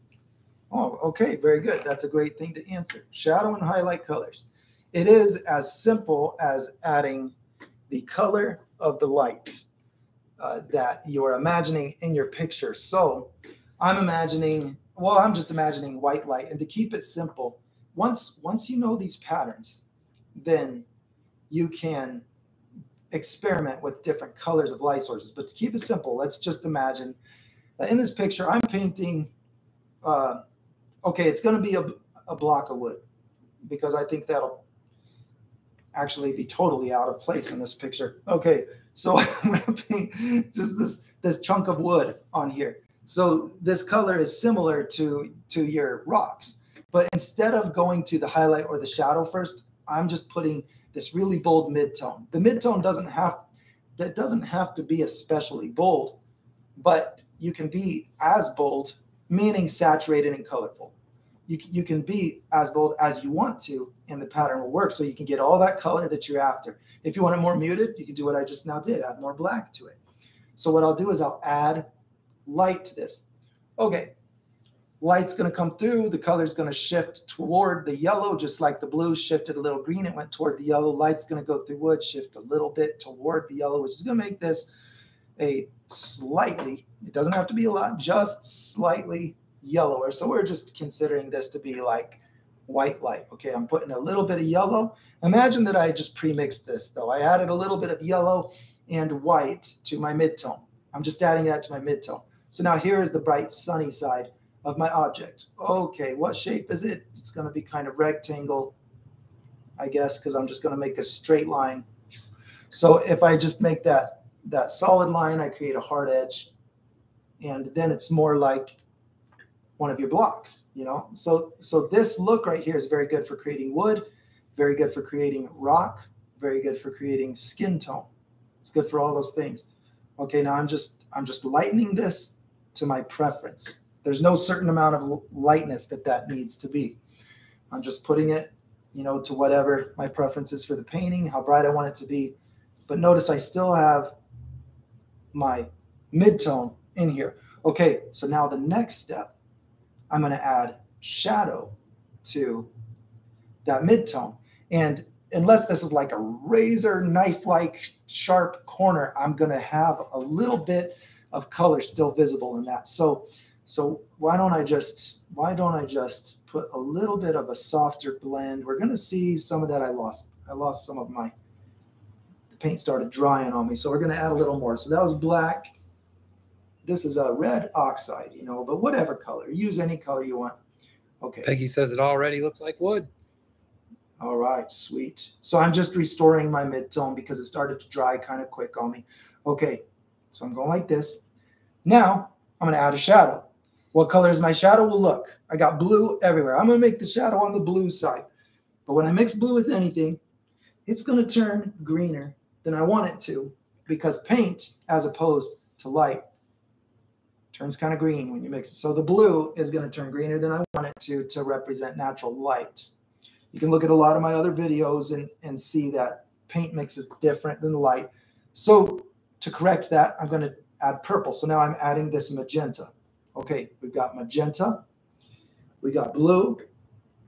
Oh, okay, very good. That's a great thing to answer. Shadow and highlight colors. It is as simple as adding the color of the light uh, that you're imagining in your picture. So I'm imagining, well, I'm just imagining white light. And to keep it simple, once once you know these patterns, then you can experiment with different colors of light sources. But to keep it simple, let's just imagine that in this picture, I'm painting, uh, okay, it's going to be a, a block of wood because I think that'll actually be totally out of place in this picture. Okay, so I'm going to paint just this this chunk of wood on here. So this color is similar to to your rocks, but instead of going to the highlight or the shadow first, I'm just putting this really bold midtone. The midtone doesn't have that doesn't have to be especially bold, but you can be as bold, meaning saturated and colorful. You, you can be as bold as you want to and the pattern will work. So you can get all that color that you're after. If you want it more muted you can do what i just now did add more black to it. So what i'll do is i'll add light to this. Okay light's going to come through the color's going to shift toward the yellow just like the blue shifted a little green it went toward the yellow light's going to go through wood shift a little bit toward the yellow which is going to make this a slightly it doesn't have to be a lot just slightly yellower. So we're just considering this to be like white light. Okay, I'm putting a little bit of yellow. Imagine that I just pre-mixed this though. I added a little bit of yellow and white to my midtone. I'm just adding that to my midtone. So now here is the bright sunny side of my object. Okay, what shape is it? It's going to be kind of rectangle, I guess, because I'm just going to make a straight line. So if I just make that that solid line, I create a hard edge, and then it's more like one of your blocks, you know? So so this look right here is very good for creating wood, very good for creating rock, very good for creating skin tone. It's good for all those things. Okay, now I'm just I'm just lightening this to my preference. There's no certain amount of lightness that that needs to be. I'm just putting it, you know, to whatever my preference is for the painting, how bright I want it to be. But notice I still have my midtone in here. Okay, so now the next step, I'm going to add shadow to that midtone. And unless this is like a razor knife like sharp corner, I'm going to have a little bit of color still visible in that. So so why don't I just why don't I just put a little bit of a softer blend? We're going to see some of that I lost. I lost some of my the paint started drying on me. So we're going to add a little more. So that was black. This is a red oxide, you know, but whatever color. Use any color you want. Okay. Peggy says it already looks like wood. All right, sweet. So I'm just restoring my mid-tone because it started to dry kind of quick on me. Okay, so I'm going like this. Now I'm going to add a shadow. What color is my shadow? Well, look, I got blue everywhere. I'm going to make the shadow on the blue side. But when I mix blue with anything, it's going to turn greener than I want it to because paint, as opposed to light, turns kind of green when you mix it. So the blue is going to turn greener than I want it to to represent natural light. You can look at a lot of my other videos and, and see that paint mix is different than light. So to correct that, I'm going to add purple. So now I'm adding this magenta. Okay, we've got magenta, we got blue.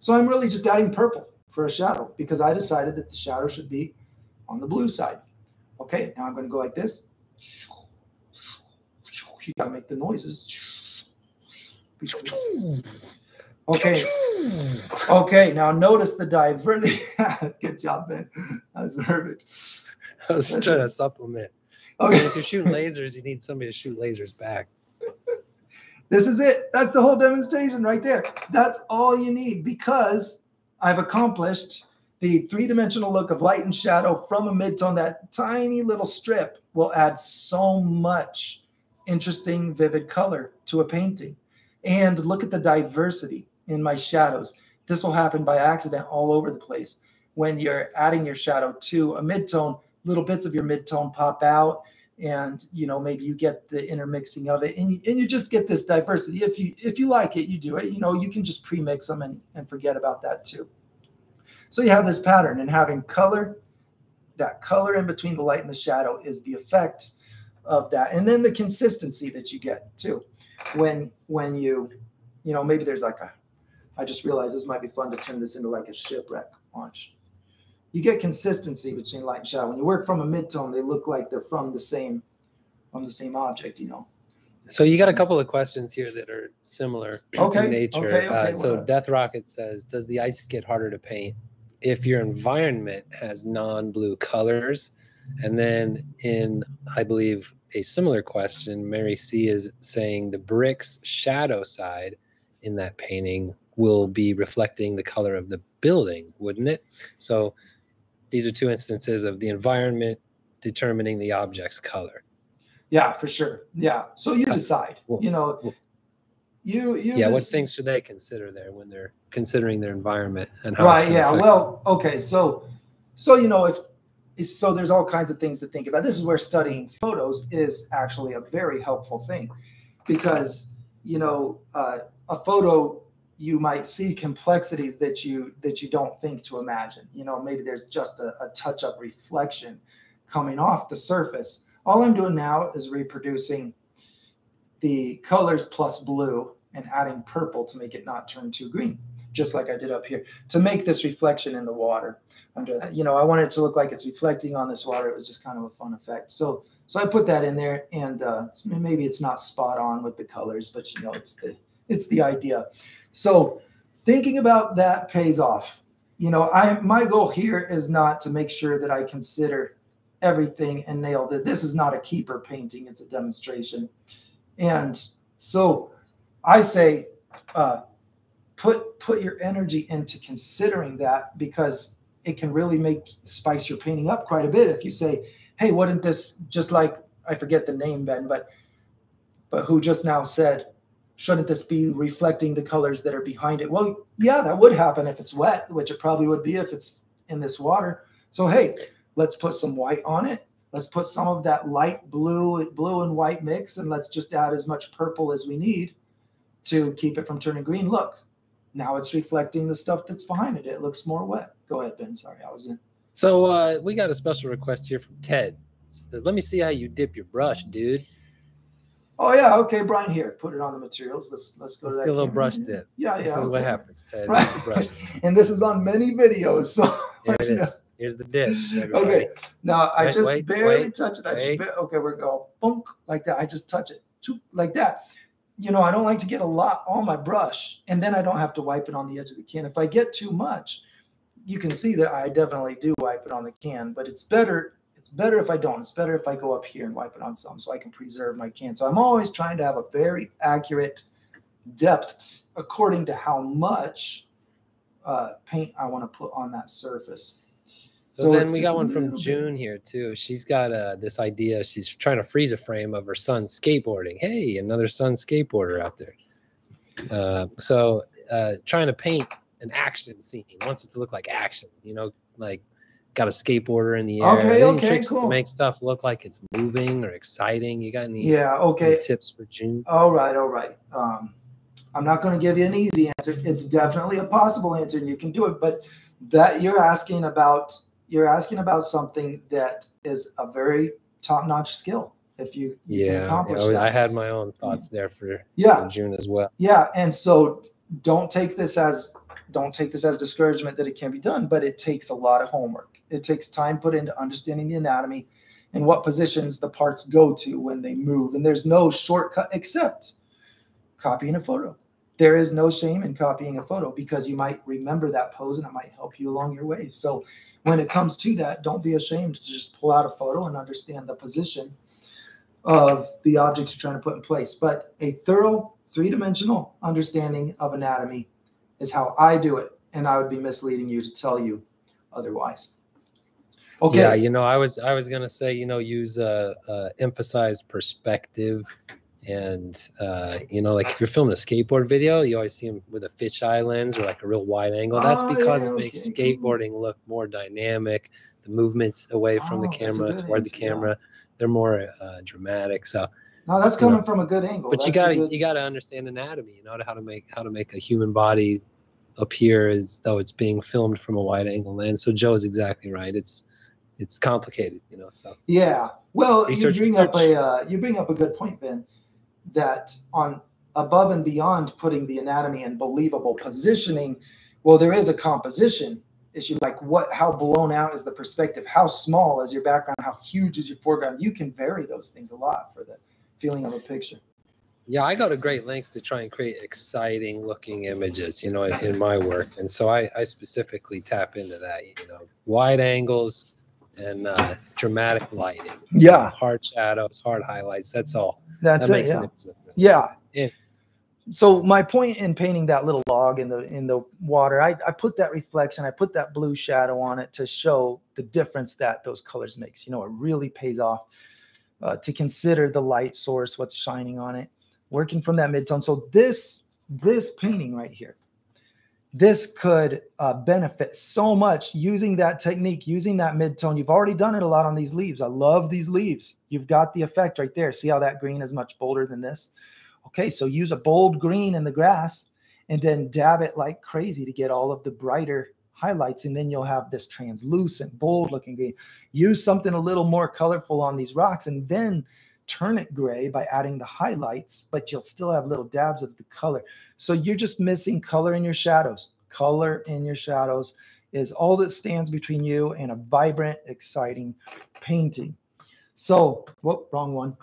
So I'm really just adding purple for a shadow because I decided that the shadow should be on the blue side. Okay, now I'm going to go like this. You got to make the noises. Okay. Okay. Now notice the diversity. Good job, Ben. That was perfect. I was trying to supplement. Okay. If you're shooting lasers, you need somebody to shoot lasers back. This is it. That's the whole demonstration right there. That's all you need because I've accomplished the three-dimensional look of light and shadow from a midtone. That tiny little strip will add so much interesting, vivid color to a painting. And look at the diversity in my shadows. This will happen by accident all over the place. When you're adding your shadow to a midtone, little bits of your midtone pop out and you know maybe you get the intermixing of it and you, and you just get this diversity. If you if you like it you do it. You know you can just pre-mix them and, and forget about that too. So you have this pattern and having color that color in between the light and the shadow is the effect of that and then the consistency that you get too. When when you you know maybe there's like a I just realized this might be fun to turn this into like a shipwreck launch. You get consistency between light and shadow. When you work from a midtone, they look like they're from the same from the same object, you know. So you got a couple of questions here that are similar okay, in nature. Okay, okay, uh, so Death Rocket says, does the ice get harder to paint if your environment has non-blue colors? And then in, I believe, a similar question, Mary C is saying the bricks shadow side in that painting will be reflecting the color of the building, wouldn't it? So these are two instances of the environment determining the object's color. Yeah, for sure. Yeah. So you decide. Well, you know, well, you you. Yeah. What things should they consider there when they're considering their environment and how? Right. Yeah. Well. Okay. So, so you know if. So there's all kinds of things to think about. This is where studying photos is actually a very helpful thing, because you know uh, a photo you might see complexities that you that you don't think to imagine. You know maybe there's just a, a touch up reflection coming off the surface. All i'm doing now is reproducing the colors plus blue and adding purple to make it not turn too green just like i did up here to make this reflection in the water under you know i wanted it to look like it's reflecting on this water. It was just kind of a fun effect. So so i put that in there and uh, maybe it's not spot on with the colors but you know it's the it's the idea so thinking about that pays off. You know, I my goal here is not to make sure that I consider everything and nail that this is not a keeper painting, it's a demonstration. And so I say, uh, put put your energy into considering that because it can really make spice your painting up quite a bit. If you say, hey, wouldn't this just like I forget the name, Ben, but but who just now said, shouldn't this be reflecting the colors that are behind it? Well, yeah, that would happen if it's wet, which it probably would be if it's in this water. So hey, let's put some white on it. Let's put some of that light blue, blue and white mix, and let's just add as much purple as we need to keep it from turning green. Look, now it's reflecting the stuff that's behind it. It looks more wet. Go ahead, Ben. Sorry, I was in. So uh, we got a special request here from Ted. Says, Let me see how you dip your brush, dude. Oh yeah, okay, Brian. Here, put it on the materials. Let's let's go Let's get a little camera. brush dip. Yeah, yeah. This is what happens, Ted. Right. Here's the brush. and this is on many videos. So Here it is. Here's the dip. everybody. Okay. Now I Wait, just wait, barely wait, touch it. I just ba- okay, we're going boom like that. I just touch it like that. You know, I don't like to get a lot on my brush, and then I don't have to wipe it on the edge of the can. If I get too much, you can see that I definitely do wipe it on the can. But it's better. It's better if I don't. It's better if I go up here and wipe it on some, so I can preserve my can. So I'm always trying to have a very accurate depth according to how much uh, paint I want to put on that surface. So, it's then we got one from June here too. She's got uh, this idea. She's trying to freeze a frame of her son skateboarding. Hey, another son skateboarder out there. Uh, so uh, trying to paint an action scene. Wants it to look like action. You know, like got a skateboarder in the air. Okay, Any okay, tricks cool. to make stuff look like it's moving or exciting. You got any, Yeah. any Okay. tips for June? All right, all right. Um, I'm not going to give you an easy answer. It's definitely a possible answer, and you can do it. But that you're asking about, you're asking about something that is a very top-notch skill. If you, you can Yeah, accomplish I. I had my own thoughts there for, yeah, for June as well. yeah. And so, don't take this as don't take this as discouragement that it can't be done, but it takes a lot of homework. It takes time put into understanding the anatomy and what positions the parts go to when they move. And there's no shortcut except copying a photo. There is no shame in copying a photo because you might remember that pose and it might help you along your way. So when it comes to that, don't be ashamed to just pull out a photo and understand the position of the objects you're trying to put in place. But a thorough three-dimensional understanding of anatomy is how I do it, and I would be misleading you to tell you otherwise. Okay. Yeah, you know, I was I was gonna say, you know, use uh, uh emphasize perspective, and uh, you know, like if you're filming a skateboard video, you always see them with a fisheye lens or like a real wide angle. That's Oh, because yeah, it makes okay, cool. skateboarding look more dynamic. The movements away from the Oh, a camera toward the camera, they're more uh, dramatic. So, No, that's you know, coming from a good angle. but you That's a gotta good- you gotta understand anatomy. You know how to make how to make a human body appear as though it's being filmed from a wide angle lens. So Joe's exactly right. It's it's complicated, you know. So. Yeah. Well, Research, you bring up a uh, you bring up a good point, Ben. That on above and beyond putting the anatomy in believable positioning, well, there is a composition issue. Like what, how blown out is the perspective? How small is your background? How huge is your foreground? You can vary those things a lot for the feeling of a picture. Yeah, I go to great lengths to try and create exciting looking images, you know, in, in my work. And so I, I specifically tap into that, you know, wide angles and uh, dramatic lighting, Yeah, hard shadows, hard highlights. That's all. that's that it. makes Yeah. Yeah. So my point in painting that little log in the in the water I, I put that reflection i put that blue shadow on it to show the difference that those colors makes you know it really pays off uh, to consider the light source what's shining on it working from that midtone so this this painting right here this could uh, benefit so much using that technique using that midtone you've already done it a lot on these leaves i love these leaves you've got the effect right there see how that green is much bolder than this Okay, so use a bold green in the grass and then dab it like crazy to get all of the brighter highlights. And then you'll have this translucent, bold looking green. Use something a little more colorful on these rocks and then turn it gray by adding the highlights, but you'll still have little dabs of the color. So you're just missing color in your shadows. Color in your shadows is all that stands between you and a vibrant, exciting painting. So, whoop, wrong one.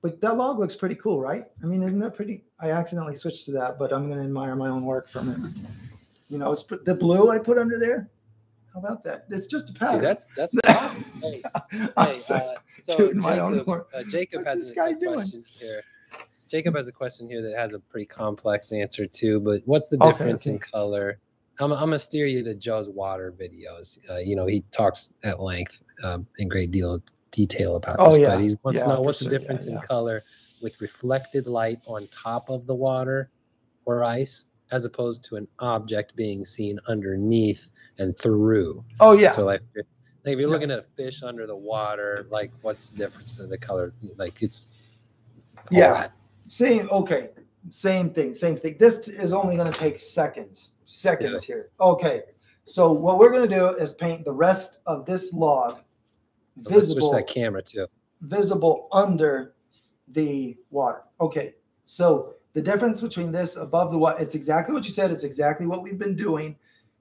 But that log looks pretty cool, right? I mean, isn't that pretty? I accidentally switched to that, but I'm going to admire my own work from it. You know, it's the blue I put under there. How about that? It's just a pattern. that's that's awesome. Hey, hey, uh, so tooting my own Jacob, uh, Jacob What's has this a, guy a doing? question here. Jacob has a question here that has a pretty complex answer too. But what's the difference okay, in color? I'm, I'm gonna steer you to Joe's water videos. Uh, you know, he talks at length um, in great deal of detail about oh, this. Yeah. But he wants yeah, to know what's sure. the difference yeah, in color with reflected light on top of the water or ice as opposed to an object being seen underneath and through. Oh yeah. So like, like if you're looking at a fish under the water, like what's the difference in the color? Like it's yeah. Same. Okay, same thing, same thing. This is only going to take seconds, seconds yeah. here. Okay, so what we're going to do is paint the rest of this log oh, visible. Let's switch that camera too. Visible under the water. Okay, so the difference between this above the water, it's exactly what you said. It's exactly what we've been doing.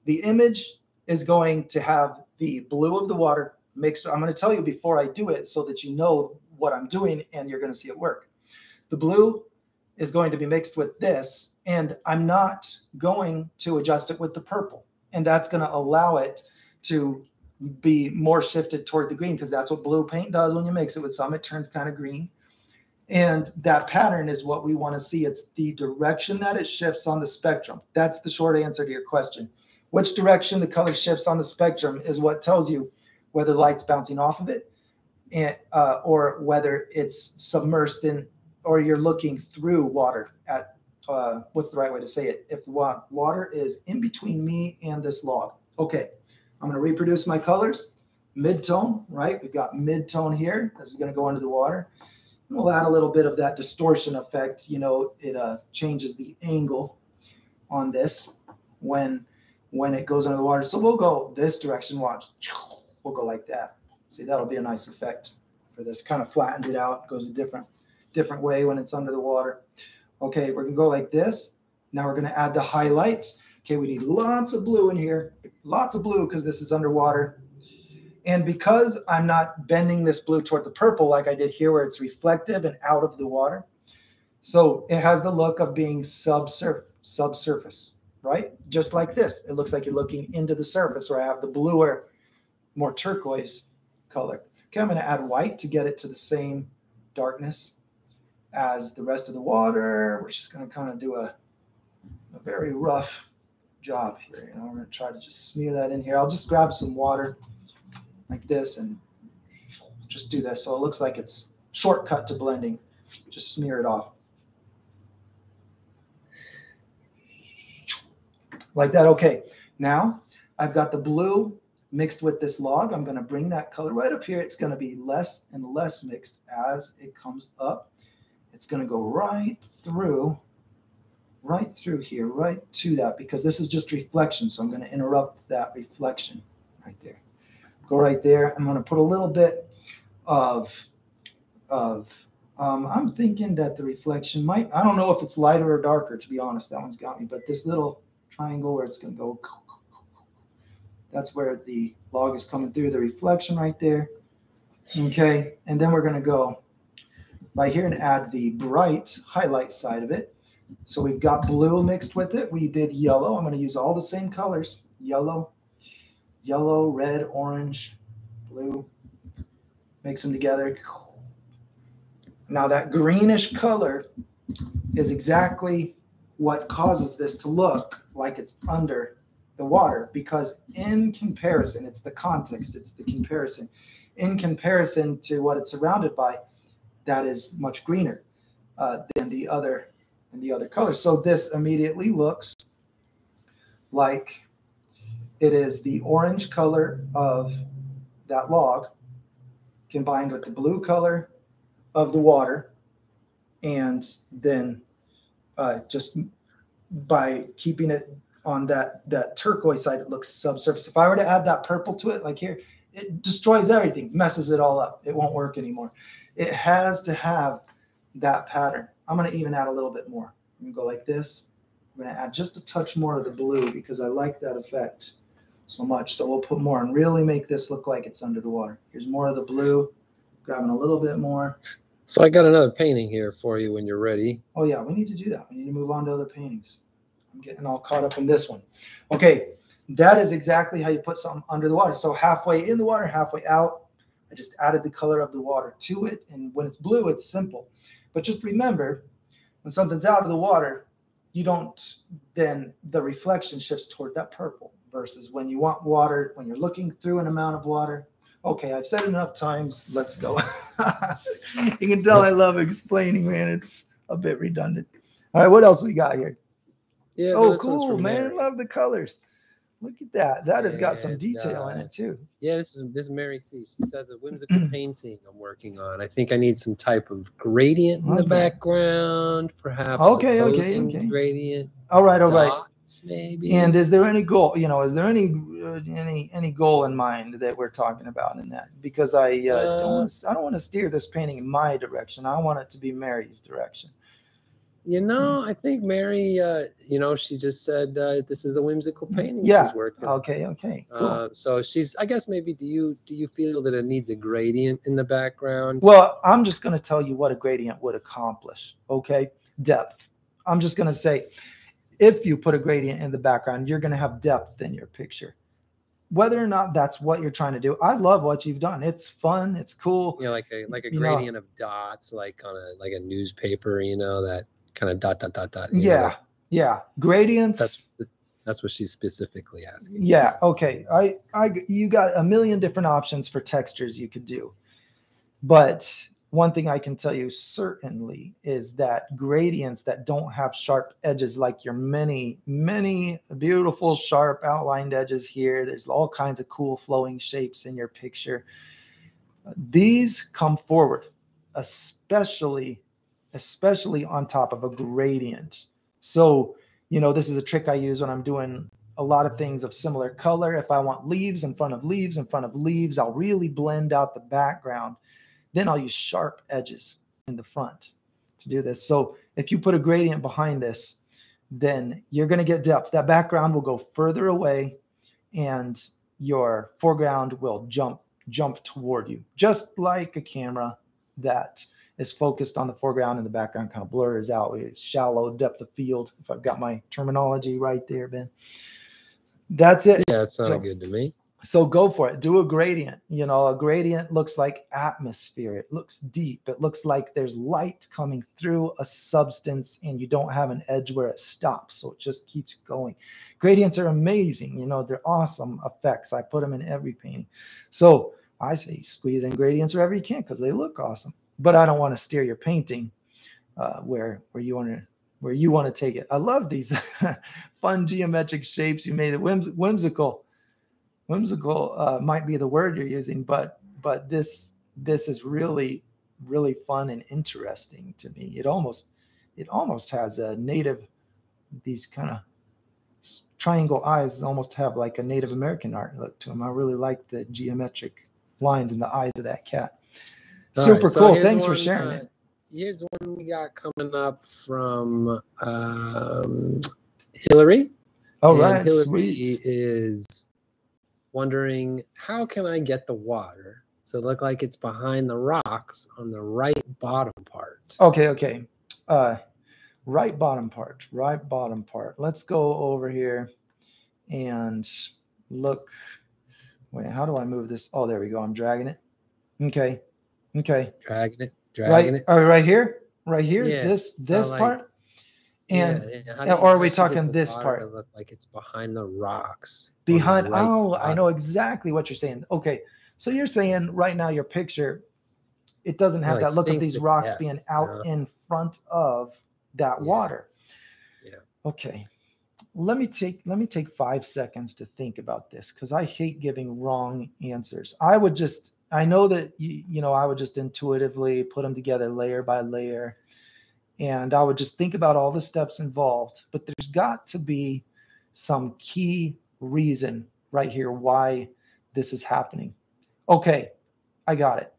The image is going to have the blue of the water mixed. I'm going to tell you before I do it so that you know what I'm doing and you're going to see it work. The blue is going to be mixed with this, and I'm not going to adjust it with the purple. And that's going to allow it to be more shifted toward the green because that's what blue paint does when you mix it with some. It turns kind of green. And that pattern is what we want to see. It's the direction that it shifts on the spectrum. That's the short answer to your question. Which direction the color shifts on the spectrum is what tells you whether light's bouncing off of it and, uh, or whether it's submersed in or you're looking through water at uh, what's the right way to say it? If water is in between me and this log. Okay, I'm going to reproduce my colors. Mid-tone, right? We've got mid-tone here. This is going to go into the water we'll add a little bit of that distortion effect. You know, it uh, changes the angle on this when when it goes under the water. So we'll go this direction. Watch, we'll go like that. See, that'll be a nice effect for this. Kind of flattens it out. Goes a different different way when it's under the water. Okay, we're gonna go like this. Now we're gonna add the highlights. Okay, we need lots of blue in here. Lots of blue because this is underwater. And because I'm not bending this blue toward the purple like I did here, where it's reflective and out of the water, so it has the look of being subsurf subsurface, right? Just like this. It looks like you're looking into the surface where I have the bluer, more turquoise color. Okay, I'm going to add white to get it to the same darkness as the rest of the water. We're just going to kind of do a, a very rough job here. You know, we're going to try to just smear that in here. I'll just grab some water like this and just do this. So it looks like it's shortcut to blending. Just smear it off. Like that. Okay. Now I've got the blue mixed with this log. I'm going to bring that color right up here. It's going to be less and less mixed as it comes up. It's going to go right through, right through here, right to that, because this is just reflection. So I'm going to interrupt that reflection right there go right there. I'm going to put a little bit of, of um, I'm thinking that the reflection might, I don't know if it's lighter or darker, to be honest. That one's got me. But this little triangle where it's going to go, that's where the log is coming through, the reflection right there. Okay. And then we're going to go right here and add the bright highlight side of it. So we've got blue mixed with it. We did yellow. I'm going to use all the same colors, yellow, yellow, red, orange, blue. Mix them together. Now that greenish color is exactly what causes this to look like it's under the water because in comparison, it's the context, it's the comparison. In comparison to what it's surrounded by, that is much greener uh, than the other than the other colors. So this immediately looks like it is the orange color of that log combined with the blue color of the water. And then uh, just by keeping it on that, that turquoise side, it looks subsurface. If I were to add that purple to it, like here, it destroys everything, messes it all up. It won't work anymore. It has to have that pattern. I'm going to even add a little bit more. I'm going to go like this. I'm going to add just a touch more of the blue because I like that effect so much. So we'll put more and really make this look like it's under the water. Here's more of the blue, grabbing a little bit more. So I got another painting here for you when you're ready. Oh yeah, we need to do that. We need to move on to other paintings. I'm getting all caught up in this one. Okay, that is exactly how you put something under the water. So halfway in the water, halfway out. I just added the color of the water to it. And when it's blue, it's simple. But just remember, when something's out of the water, you don't then the reflection shifts toward that purple versus when you want water, when you're looking through an amount of water. Okay, I've said enough times. Let's go. you can tell I love explaining, man. It's a bit redundant. All right, what else we got here? Yeah. oh, cool, man. Love the colors. Look at that. That has got some detail in uh, it too. Yeah, this is this is Mary C. She says a whimsical painting I'm working on. I think I need some type of gradient in the background, perhaps. Okay, okay, okay. Gradient. All right, all right. maybe. And is there any goal? You know, is there any uh, any any goal in mind that we're talking about in that? Because I uh, Uh, don't to, I don't want to steer this painting in my direction. I want it to be Mary's direction. You know, I think Mary. Uh, you know, she just said uh, this is a whimsical painting. Yeah, she's working. Okay, okay, cool. Uh, so she's. I guess maybe. Do you do you feel that it needs a gradient in the background? Well, I'm just going to tell you what a gradient would accomplish. Okay, depth. I'm just going to say, if you put a gradient in the background, you're going to have depth in your picture. Whether or not that's what you're trying to do, I love what you've done. It's fun. It's cool. you know, like a like a You know- gradient of dots, like on a like a newspaper. You know that kind of dot dot dot dot. you know, Yeah, yeah. Gradients. that's that's what she's specifically asking. yeah. Okay. I, I, you got a million different options for textures you could do, but one thing I can tell you certainly is that gradients that don't have sharp edges, like your many, many beautiful sharp outlined edges here. There's all kinds of cool flowing shapes in your picture. These come forward, especially, especially on top of a gradient. So, you know, this is a trick I use when I'm doing a lot of things of similar color. If I want leaves in front of leaves in front of leaves, I'll really blend out the background. Then I'll use sharp edges in the front to do this. So if you put a gradient behind this, then you're going to get depth. That background will go further away and your foreground will jump jump toward you, just like a camera that is focused on the foreground and the background kind of blurs out. It's shallow depth of field. If I've got my terminology right there, Ben. That's it. Yeah, it sounded So- good to me. So go for it. Do a gradient. You know, a gradient looks like atmosphere. It looks deep. It looks like there's light coming through a substance and you don't have an edge where it stops. So it just keeps going. Gradients are amazing. You know, they're awesome effects. I put them in every painting. So I say squeeze in gradients wherever you can because they look awesome. But I don't want to steer your painting uh, where where you want to where you want to take it. I love these fun geometric shapes you made. It whims- whimsical whimsical uh, might be the word you're using, but but this this is really really fun and interesting to me. It almost it almost has a native these kind of triangle eyes almost have like a Native American art look to them. I really like the geometric lines in the eyes of that cat. All Super right, so cool. Thanks for sharing uh, it. Here's one we got coming up from um, Hillary. All And right, Hillary sweet. is wondering how can I get the water to look like it's behind the rocks on the right bottom part. Okay, okay. Uh, right bottom part, right bottom part. Let's go over here and look. Wait, how do I move this? Oh, there we go. I'm dragging it. Okay, okay. Dragging it, dragging Right, it. oh, right here, right here. Yeah, this so this like- part. And yeah, yeah, how yeah, do or are we should I get talking this part? look like it's behind the rocks. on the behind. right oh, I know exactly what you're saying. Okay, so you're saying right now your picture, it doesn't have like that look of these rocks depth, being out yeah. in front of that Yeah. water. Yeah. Okay. Let me take let me take five seconds to think about this because I hate giving wrong answers. I would just I know that you, you know I would just intuitively put them together layer by layer, and I would just think about all the steps involved. But there's got to be some key reason right here why this is happening. Okay, I got it.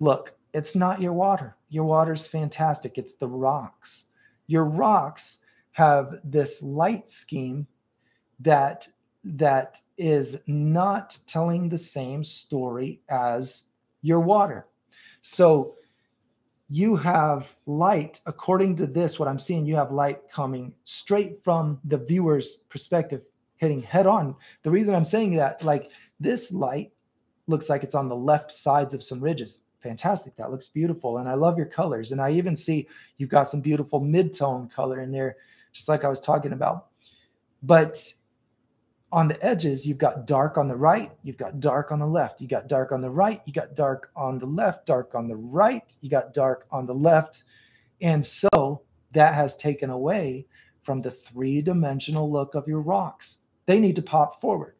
Look, it's not your water. Your water's fantastic. It's the rocks. Your rocks have this light scheme that that is not telling the same story as your water. So you have light according to this what i'm seeing you have light coming straight from the viewer's perspective hitting head on the reason i'm saying that like this light looks like it's on the left sides of some ridges fantastic. That looks beautiful. And I love your colors. And I even see you've got some beautiful mid-tone color in there, just like I was talking about. But on the edges, you've got dark on the right, you've got dark on the left, you got dark on the right, you got dark on the left, dark on the right, you got dark on the left. And so that has taken away from the three dimensional look of your rocks. They need to pop forward.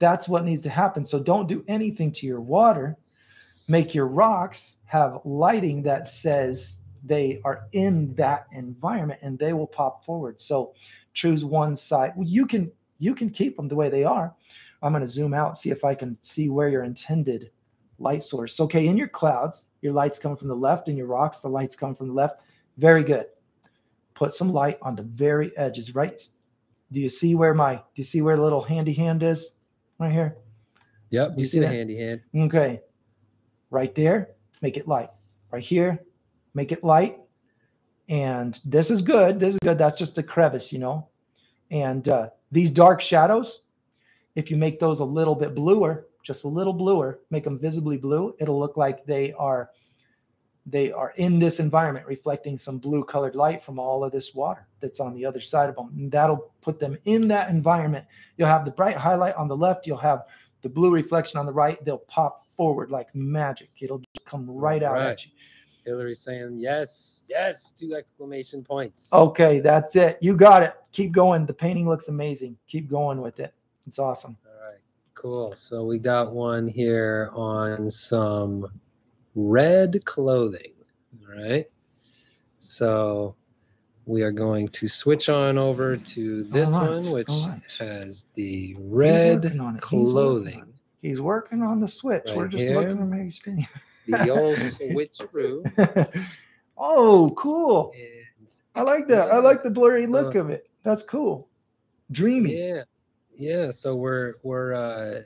That's what needs to happen. So don't do anything to your water. Make your rocks have lighting that says they are in that environment and they will pop forward. So choose one side. Well, you can you can keep them the way they are. I'm going to zoom out, see if I can see where your intended light source. Okay, in your clouds, your lights coming from the left, and your rocks, the lights come from the left. Very good. Put some light on the very edges, right? Do you see where my, do you see where the little handy hand is? Right here. Yep, you, you see, see the handy hand. Okay. Right there, make it light. Right here, make it light. And this is good. This is good. That's just a crevice, you know. And uh, these dark shadows, if you make those a little bit bluer, just a little bluer, make them visibly blue, it'll look like they are they are in this environment reflecting some blue colored light from all of this water that's on the other side of them. And that'll put them in that environment. You'll have the bright highlight on the left, you'll have the blue reflection on the right. They'll pop forward like magic. It'll just come right out right. at you. Hillary saying yes, yes, two exclamation points. Okay, that's it. You got it. Keep going. The painting looks amazing. Keep going with it. It's awesome. All right, cool. So we got one here on some red clothing. All right. So we are going to switch on over to this right, one, which right. has the red clothing. He's working on the switch. Right We're just here. looking at maybe spinning. the old switcheroo. oh, cool. And, I like that. Yeah. I like the blurry look uh, of it. That's cool. Dreamy. Yeah. Yeah. So we're we're uh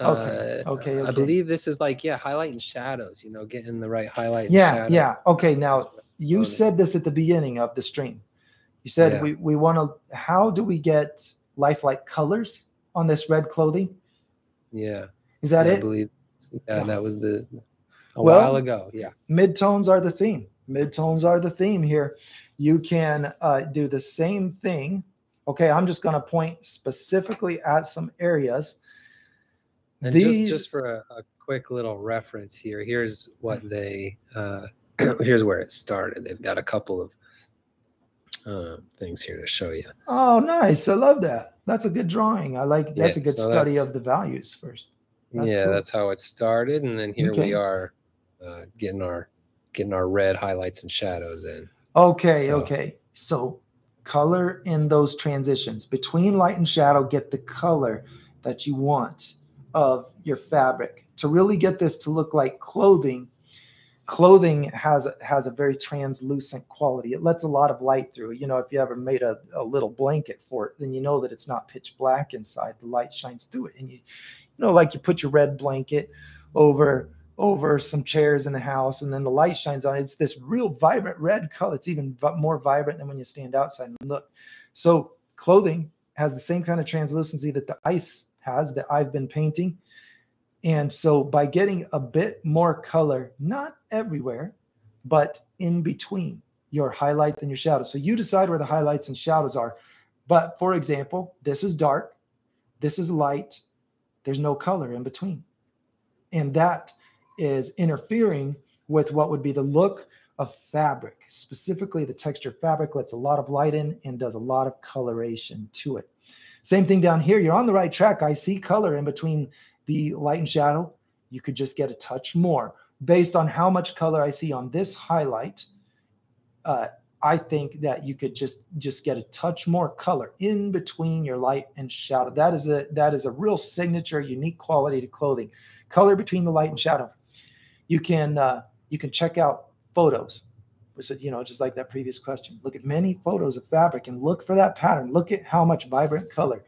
Okay. Uh, okay. okay. I believe this is like yeah, highlight and shadows. You know, getting the right highlight. Yeah. Yeah. Okay. Now you said this at the beginning of the stream. You said yeah. we we want to. How do we get lifelike colors on this red clothing? Yeah. Is that yeah, it? I believe yeah, that was the a well, while ago. Yeah. Midtones are the theme. Midtones are the theme here. You can uh, do the same thing. Okay, I'm just going to point specifically at some areas. And These, just, just for a, a, quick little reference here, here's what they, uh, here's where it started. They've got a couple of uh, things here to show you. Oh, nice. I love that. That's a good drawing. I like that's yeah, a good so study of the values first. That's yeah, cool. that's how it started, and then here okay. we are, uh, getting our getting our red highlights and shadows in. Okay, so. okay. So color in those transitions between light and shadow. Get the color that you want of your fabric to really get this to look like clothing. Clothing has has a very translucent quality. It lets a lot of light through. You know, if you ever made a, a little blanket for it, then you know that it's not pitch black inside. The light shines through it, and you know, like you put your red blanket over over some chairs in the house and then the light shines on it. It's this real vibrant red color. It's even more vibrant than when you stand outside and look. So clothing has the same kind of translucency that the ice has that I've been painting. And so by getting a bit more color, not everywhere, but in between your highlights and your shadows. So you decide where the highlights and shadows are. But for example, this is dark, this is light, there's no color in between. And that is interfering with what would be the look of fabric. Specifically, the texture fabric lets a lot of light in and does a lot of coloration to it. Same thing down here. You're on the right track. I see color in between the light and shadow. You could just get a touch more based on how much color I see on this highlight. Uh, I think that you could just just get a touch more color in between your light and shadow. That is a that is a real signature, unique quality to clothing. Color between the light and shadow. You can uh, you can check out photos. So, you know, just like that previous question. Look at many photos of fabric and look for that pattern. Look at how much vibrant color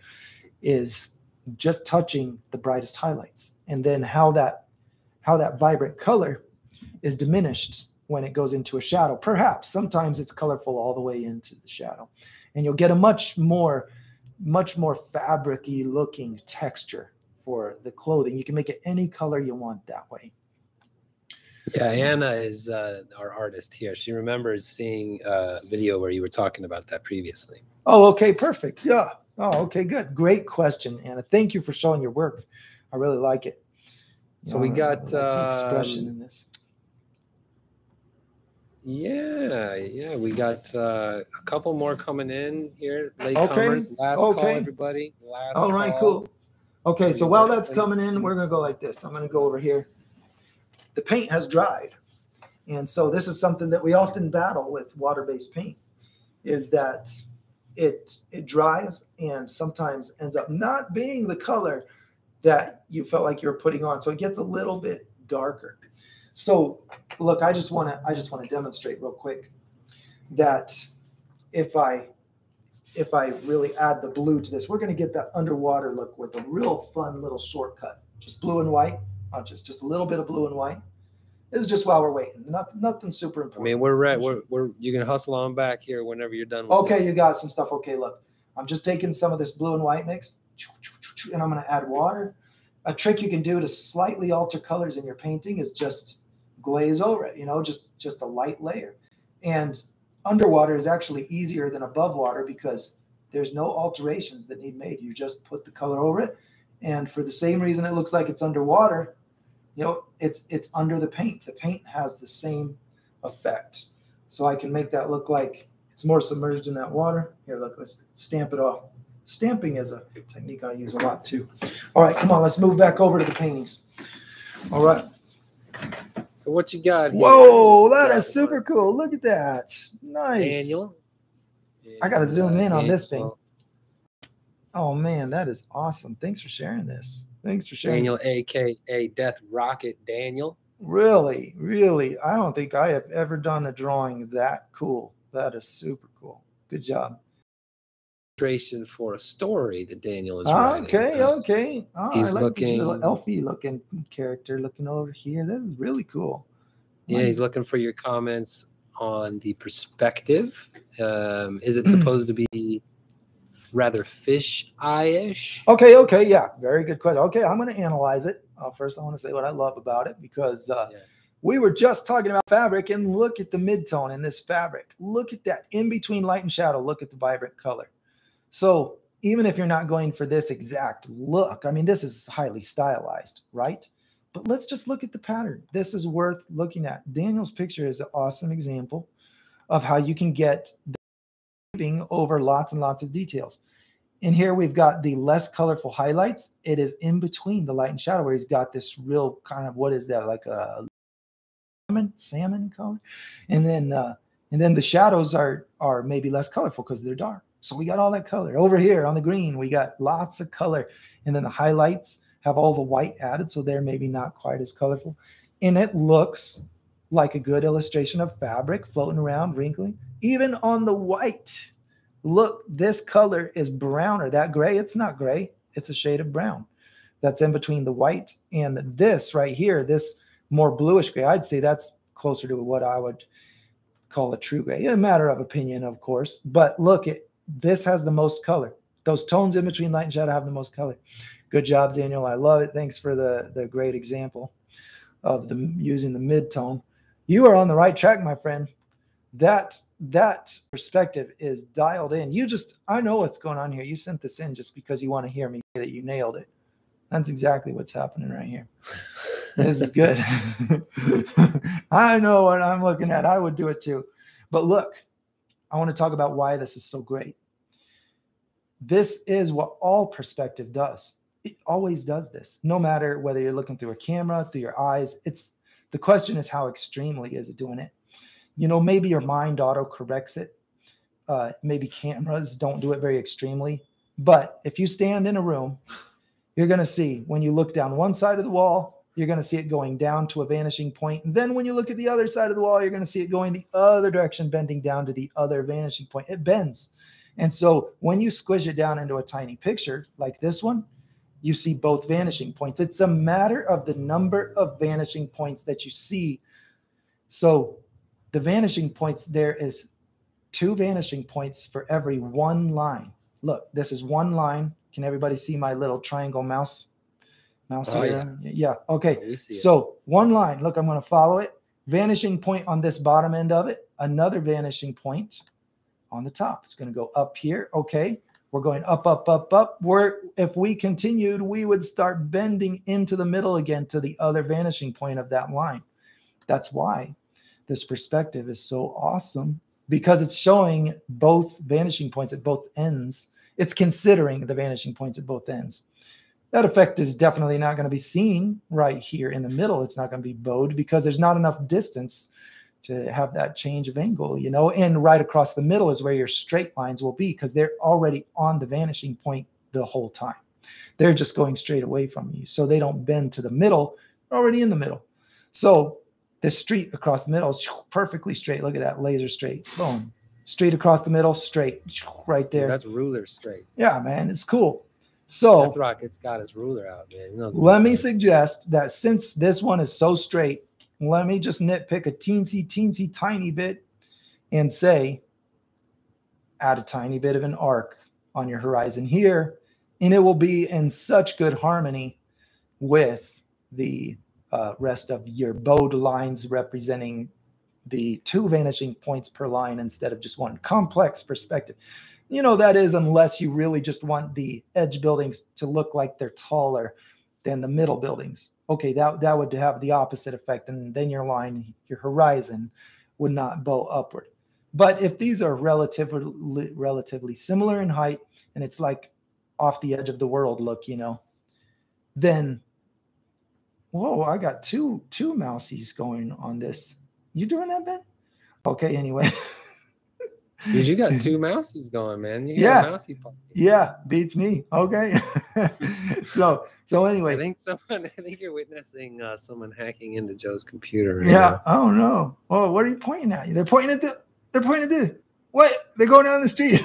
is just touching the brightest highlights, and then how that how that vibrant color is diminished when it goes into a shadow. Perhaps sometimes it's colorful all the way into the shadow, and you'll get a much more, much more fabricy looking texture for the clothing. You can make it any color you want that way. Yeah, Anna is uh, our artist here. She remembers seeing a video where you were talking about that previously. Oh, okay, perfect. Yeah. Oh, okay, good. Great question, Anna. Thank you for showing your work. I really like it. So we got like expression um, in this. Yeah, yeah, we got uh, a couple more coming in here. Okay, Latecomers. Last call, okay. everybody. Last All right, call. cool. Okay, so while that's coming in, we're gonna go like this. I'm gonna go over here. The paint has dried. And so this is something that we often battle with water-based paint is that it it dries and sometimes ends up not being the color that you felt like you were putting on. So it gets a little bit darker. So look, I just want to I just want to demonstrate real quick that if I if I really add the blue to this, we're going to get that underwater look with a real fun little shortcut. Just blue and white, not just just a little bit of blue and white. This is just while we're waiting. Not, nothing super important. I mean, we're ready. We're, we're you can hustle on back here whenever you're done. With Okay, this. you got some stuff. Okay, look, I'm just taking some of this blue and white mix, and I'm going to add water. A trick you can do to slightly alter colors in your painting is just glaze over it. You know, just just a light layer. And underwater is actually easier than above water because there's no alterations that need made. You just put the color over it, and for the same reason it looks like it's underwater, you know, it's it's under the paint. The paint has the same effect. So I can make that look like it's more submerged in that water. Here, look, let's stamp it off. Stamping is a technique I use a lot too. All right, come on, let's move back over to the paintings. All right. So what you got? Here? Whoa, that is that guy, is super cool. Look at that. Nice. Daniel. I gotta zoom in on this thing. Oh man, that is awesome. Thanks for sharing this. Thanks for sharing. Daniel, aka Death Rocket Daniel. Really, really. I don't think I have ever done a drawing that cool. That is super cool. Good job. Illustration for a story that Daniel is Ah, writing. Okay, Uh, okay. Oh, I he's like this little looking- elfie looking character looking over here. That is really cool. Yeah, he's looking for your comments on the perspective. Um, is it supposed to be rather fish eye-ish? Okay, okay, yeah, very good question. Okay, I'm going to analyze it. Uh, first, I want to say what I love about it because uh, Yeah. we were just talking about fabric, and look at the midtone in this fabric. Look at that in between light and shadow. Look at the vibrant color. So even if you're not going for this exact look, I mean, this is highly stylized, right? But let's just look at the pattern. This is worth looking at. Daniel's picture is an awesome example of how you can get over lots and lots of details. And here we've got the less colorful highlights. It is in between the light and shadow where he's got this real kind of what is that like a salmon salmon color, and then uh, and then the shadows are are maybe less colorful because they're dark. So we got all that color over here on the green. We got lots of color, and then the highlights have all the white added, so they're maybe not quite as colorful, and it looks like a good illustration of fabric floating around, wrinkling, even on the white look, this color is browner. That gray, it's not gray, it's a shade of brown that's in between the white and this right here, this more bluish gray. I'd say that's closer to what I would call a true gray. A matter of opinion, of course. But look, it this has the most color. Those tones in between light and shadow have the most color. Good job, Daniel. I love it. Thanks for the the great example of the using the mid tone. You are on the right track, my friend. That that perspective is dialed in. You just, I know what's going on here. You sent this in just because you want to hear me that you nailed it. That's exactly what's happening right here. This is good. I know what I'm looking at. I would do it too. But look, I want to talk about why this is so great. This is what all perspective does. It always does this, no matter whether you're looking through a camera, through your eyes. It's the question is how extremely is it doing it? you know, maybe your mind auto corrects it. Uh, maybe cameras don't do it very extremely. But if you stand in a room, you're going to see when you look down one side of the wall, you're going to see it going down to a vanishing point. And then when you look at the other side of the wall, you're going to see it going the other direction, bending down to the other vanishing point. It bends. And so when you squish it down into a tiny picture like this one, you see both vanishing points. It's a matter of the number of vanishing points that you see. So the vanishing points, there is two vanishing points for every one line. Look, this is one line. Can everybody see my little triangle mouse Mouse Oh, here. Yeah. Okay. Oh, see. So one line, look, I'm going to follow it. Vanishing point on this bottom end of it, another vanishing point on the top. It's going to go up here. Okay. We're going up, up, up, up. Where if we continued, we would start bending into the middle again to the other vanishing point of that line. That's why this perspective is so awesome because it's showing both vanishing points at both ends. It's considering the vanishing points at both ends. That effect is definitely not going to be seen right here in the middle. It's not going to be bowed because there's not enough distance to have that change of angle, you know. And right across the middle is where your straight lines will be because they're already on the vanishing point the whole time. They're just going straight away from you. So they don't bend to the middle, they're already in the middle. So this street across the middle is perfectly straight. Look at that laser straight. Boom. Street across the middle, straight, right there. That's ruler straight. Yeah, man, it's cool. So Death Rocket's got his ruler out, man. He knows what let me suggest that since this one is so straight, let me just nitpick a teensy, teensy, tiny bit and say, add a tiny bit of an arc on your horizon here, and it will be in such good harmony with the uh, rest of your bowed lines representing the two vanishing points per line instead of just one complex perspective. You know, that is unless you really just want the edge buildings to look like they're taller than the middle buildings. Okay, that, that would have the opposite effect. And then your line, your horizon would not bow upward. But if these are relatively relatively similar in height and it's like off the edge of the world look, you know, then whoa, I got two two mousies going on this. You doing that, Ben? Okay, anyway. Dude, you got two mouses going, man. You got Yeah. a mousey party. yeah, beats me. Okay. so so anyway. I think someone. I think you're witnessing uh, someone hacking into Joe's computer. Right yeah. Oh no. Oh, what are you pointing at? They're pointing at the they're pointing at the what? They're going down the street.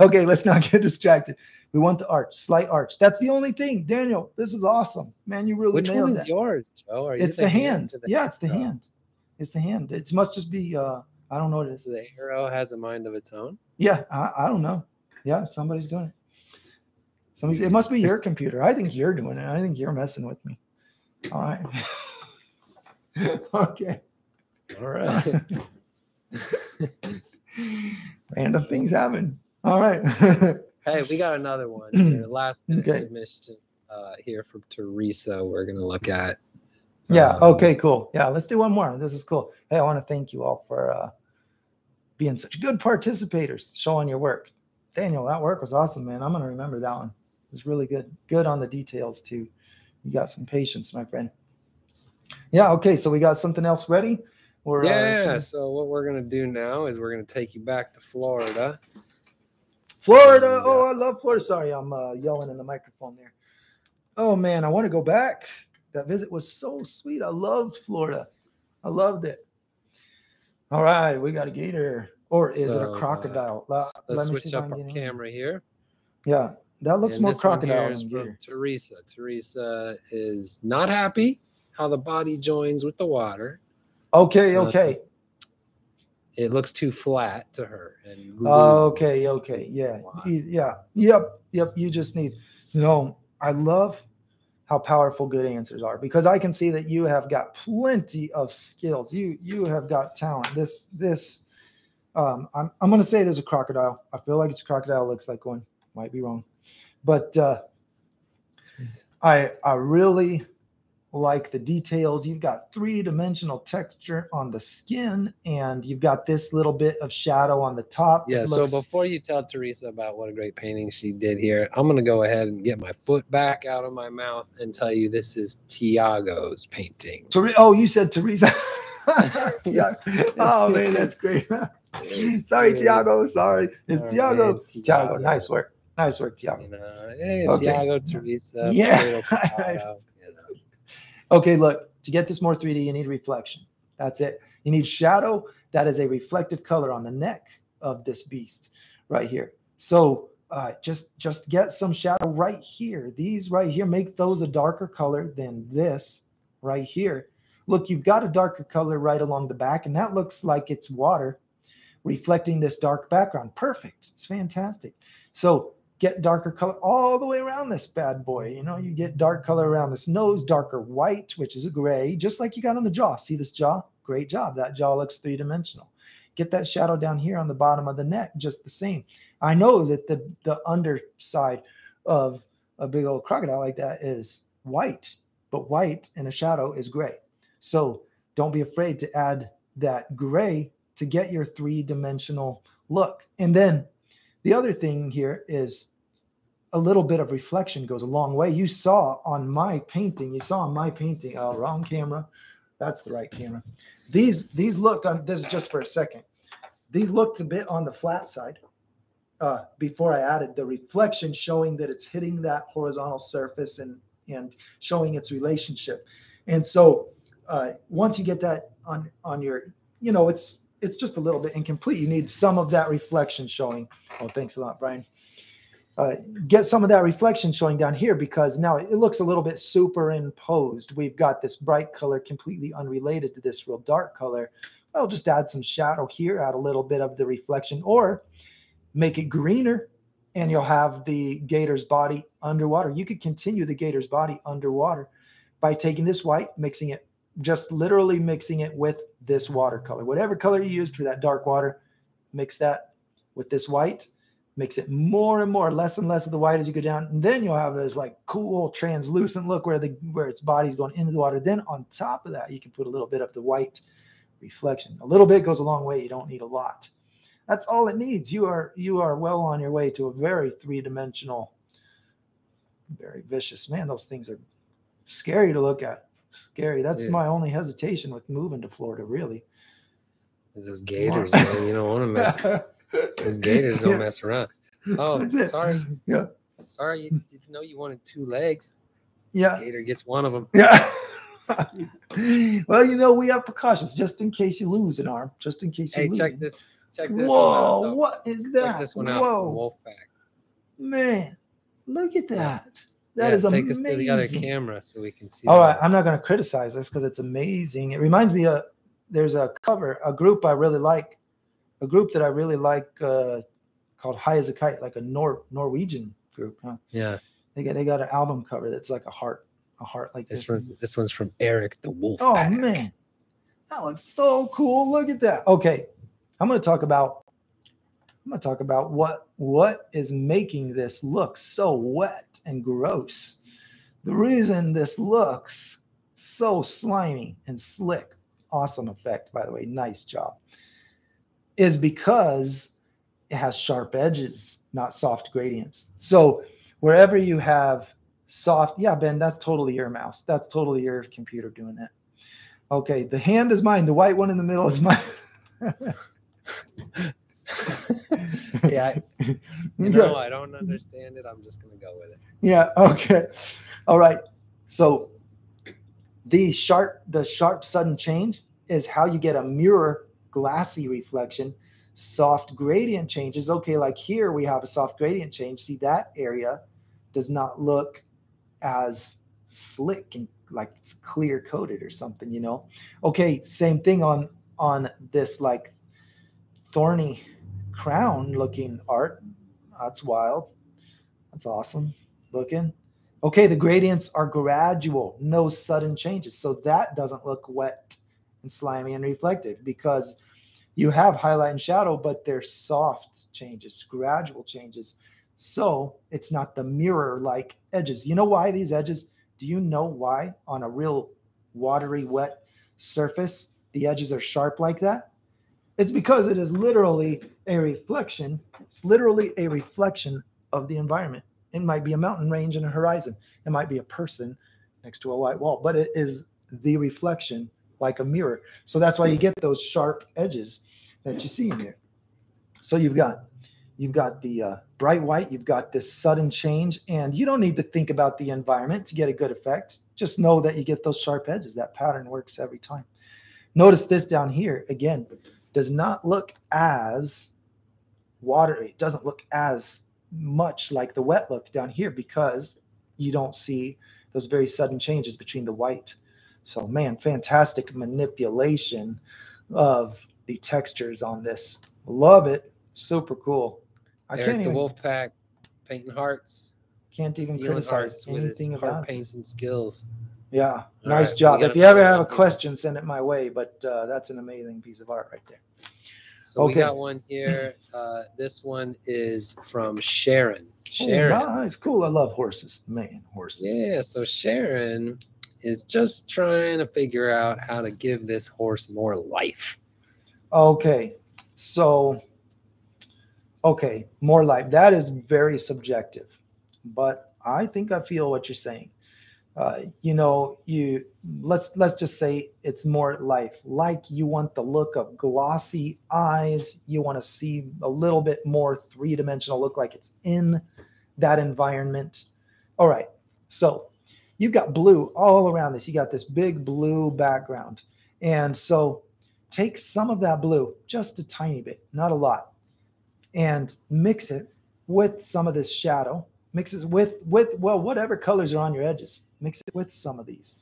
okay, let's not get distracted. We want the arch, slight arch. That's the only thing. Daniel, this is awesome. Man, you really Which nailed one is that. yours, Joe? Are you it's the, hand. the yeah, it's the hand. It's the hand. It must just be uh I don't know what it is. The arrow has a mind of its own. Yeah, I, I don't know. Yeah, somebody's doing it. Somebody, it must be your computer. I think you're doing it. I think you're messing with me. All right. okay. All right. Random things happen. All right. hey, we got another one. here. Last minute Okay. submission uh, here from Teresa. We're gonna look at. yeah. Um, Okay. Cool. Yeah. Let's do one more. This is cool. Hey, I want to thank you all for uh, being such good participators, showing your work. Daniel, that work was awesome, man. I'm gonna remember that one. It was really good. Good on the details too. You got some patience, my friend. Yeah. Okay. So we got something else ready. Or uh, Yeah. So what we're gonna do now is we're gonna take you back to Florida. Florida. And, uh, Oh, I love Florida. Sorry, I'm uh, yelling in the microphone there. Oh man, I want to go back. That visit was so sweet. I loved Florida. I loved it. All right, we got a gator, or is it So, a uh, crocodile? La- Let's me switch up our get in. camera here. Yeah, that looks And more this one here crocodile than gator. Teresa. Teresa is not happy how the body joins with the water. Okay, uh, okay, It looks too flat to her. And okay, okay. Yeah, yeah, yep, yep. You just need, you know, I love how powerful good answers are because I can see that you have got plenty of skills. You you have got talent. This this um I'm I'm gonna say there's a crocodile. I feel like it's a crocodile, looks like one. Might be wrong. But uh I I really like the details. You've got three-dimensional texture on the skin, and you've got this little bit of shadow on the top. Yeah, looks- so before you tell Teresa about what a great painting she did here, I'm going to go ahead and get my foot back out of my mouth and tell you this is Tiago's painting. Tere- oh, you said Teresa. Oh man, that's great. Sorry, Tiago. Sorry, it's Tiago. Tiago, nice work. Nice work, Tiago. You know, hey, Okay. Tiago, Teresa, Yeah. you know. Okay, look, to get this more 3D, you need reflection. That's it. You need shadow that is a reflective color on the neck of this beast right here. So uh, just just get some shadow right here. These right here, make those a darker color than this right here. Look, you've got a darker color right along the back, and that looks like it's water reflecting this dark background. Perfect. It's fantastic. So get darker color all the way around this bad boy. You know, you get dark color around this nose, darker white, which is a gray, just like you got on the jaw. See this jaw? Great job. That jaw looks three dimensional. Get that shadow down here on the bottom of the neck, just the same. I know that the, the underside of a big old crocodile like that is white, but white in a shadow is gray. So don't be afraid to add that gray to get your three dimensional look. And then the other thing here is a little bit of reflection goes a long way. You saw on my painting, you saw on my painting, oh, wrong camera. That's the right camera. These these looked on this is just for a second. These looked a bit on the flat side uh, before I added the reflection showing that it's hitting that horizontal surface and and showing its relationship. And so uh, once you get that on on your, you know, it's it's just a little bit incomplete. You need some of that reflection showing. Oh, thanks a lot, Brian. Uh, get some of that reflection showing down here because now it looks a little bit superimposed. We've got this bright color completely unrelated to this real dark color. I'll just add some shadow here, add a little bit of the reflection, or make it greener and you'll have the gator's body underwater. You could continue the gator's body underwater by taking this white, mixing it just literally mixing it with this watercolor. Whatever color you used for that dark water, mix that with this white, mix it more and more, less and less of the white as you go down. And then you'll have this like cool translucent look where the where its body's going into the water. Then on top of that, you can put a little bit of the white reflection. A little bit goes a long way. You don't need a lot. That's all it needs. You are you are well on your way to a very three-dimensional, very vicious. Man, those things are scary to look at scary. That's yeah. my only hesitation with moving to Florida, really. Is those gators, man. You don't want to mess. those gators don't yeah. mess around. Oh, sorry. Yeah. Sorry, you didn't know you wanted two legs. Yeah. Gator gets one of them. Yeah. well, you know, we have precautions just in case you lose an arm, just in case you hey, lose. check this. Check this. Whoa, out, what is that? Check this one out. Whoa. Wolf pack. Man, look at that. That yeah, is take amazing. us to the other camera so we can see. All right, I'm not going to criticize this because it's amazing. It reminds me of there's a cover, a group I really like, a group that I really like uh, called Highasakite, like a Nor Norwegian group. Huh? Yeah, they got they got an album cover that's like a heart, a heart like this. This, from, this one's from Eric the Wolf. Oh man, that looks so cool. Look at that. Okay, I'm going to talk about I'm going to talk about what what is making this look so wet and gross. The reason this looks so slimy and slick, awesome effect by the way, nice job, is because it has sharp edges, not soft gradients. So wherever you have soft, yeah, Ben, that's totally your mouse. That's totally your computer doing it. Okay, the hand is mine. The white one in the middle is mine. yeah. I, you know, I don't understand it. I'm just going to go with it. Yeah. Okay. All right. So the sharp, the sharp sudden change is how you get a mirror glassy reflection. Soft gradient changes. Okay. Like here we have a soft gradient change. See that area does not look as slick and like it's clear coated or something, you know? Okay. Same thing on, on this like thorny crown looking art. That's wild. That's awesome looking. Okay, the gradients are gradual, no sudden changes. So that doesn't look wet and slimy and reflective because you have highlight and shadow, but they're soft changes, gradual changes. So it's not the mirror like edges. You know why these edges? Do you know why on a real watery, wet surface, the edges are sharp like that? It's because it is literally a reflection. It's literally a reflection of the environment. It might be a mountain range and a horizon. It might be a person next to a white wall, but it is the reflection like a mirror. So that's why you get those sharp edges that you see in here. So you've got you've got the uh, bright white, you've got this sudden change, and you don't need to think about the environment to get a good effect. Just know that you get those sharp edges. That pattern works every time. Notice this down here again does not look as watery. It doesn't look as much like the wet look down here because you don't see those very sudden changes between the white. So man, fantastic manipulation of the textures on this. Love it. Super cool. I Eric can't the even... Wolf Pack painting hearts. Can't even criticize with anything its about painting skills. Yeah, All nice right, job. If you ever have a question, send it my way. But uh, that's an amazing piece of art right there. So we Okay. got one here. Uh, this one is from Sharon. Oh, Sharon. nice, cool. I love horses, man. Horses. Yeah, so Sharon is just trying to figure out how to give this horse more life. Okay, so okay, more life. That is very subjective, but I think I feel what you're saying. Uh, you know, you let's let's just say it's more life. Like you want the look of glossy eyes. You want to see a little bit more three dimensional look, like it's in that environment. All right, so you've got blue all around this. You got this big blue background, and so take some of that blue, just a tiny bit, not a lot, and mix it with some of this shadow. Mix it with with well, whatever colors are on your edges. Mix it with some of these,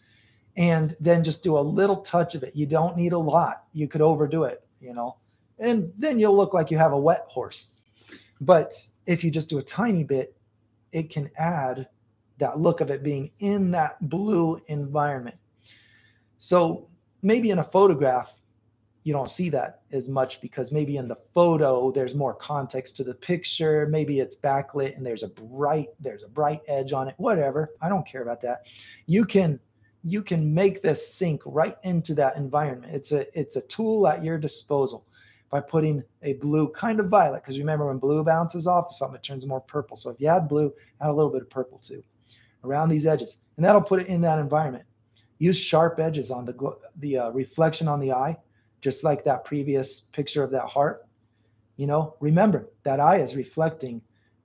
and then just do a little touch of it. You don't need a lot. You could overdo it, you know, and then you'll look like you have a wet horse. But if you just do a tiny bit, it can add that look of it being in that blue environment. So maybe in a photograph, you don't see that as much because maybe in the photo there's more context to the picture. Maybe it's backlit and there's a bright there's a bright edge on it whatever. I don't care about that. You can you can make this sink right into that environment. It's a it's a tool at your disposal by putting a blue kind of violet because remember when blue bounces off of something it turns more purple. So if you add blue add a little bit of purple too around these edges and that'll put it in that environment. Use sharp edges on the the uh, reflection on the eye just like that previous picture of that heart. You know, remember that eye is reflecting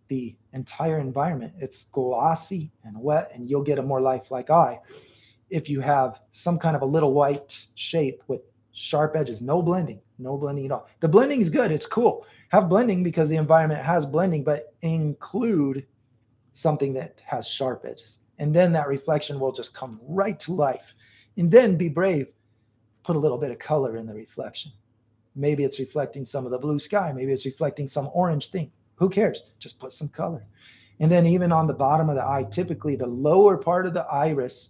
the entire environment. It's glossy and wet, and you'll get a more lifelike eye if you have some kind of a little white shape with sharp edges, no blending, no blending at all. The blending is good, it's cool. Have blending because the environment has blending, but include something that has sharp edges. And then that reflection will just come right to life. And then be brave put a little bit of color in the reflection. Maybe it's reflecting some of the blue sky. Maybe it's reflecting some orange thing. Who cares? Just put some color. And then, even on the bottom of the eye, typically the lower part of the iris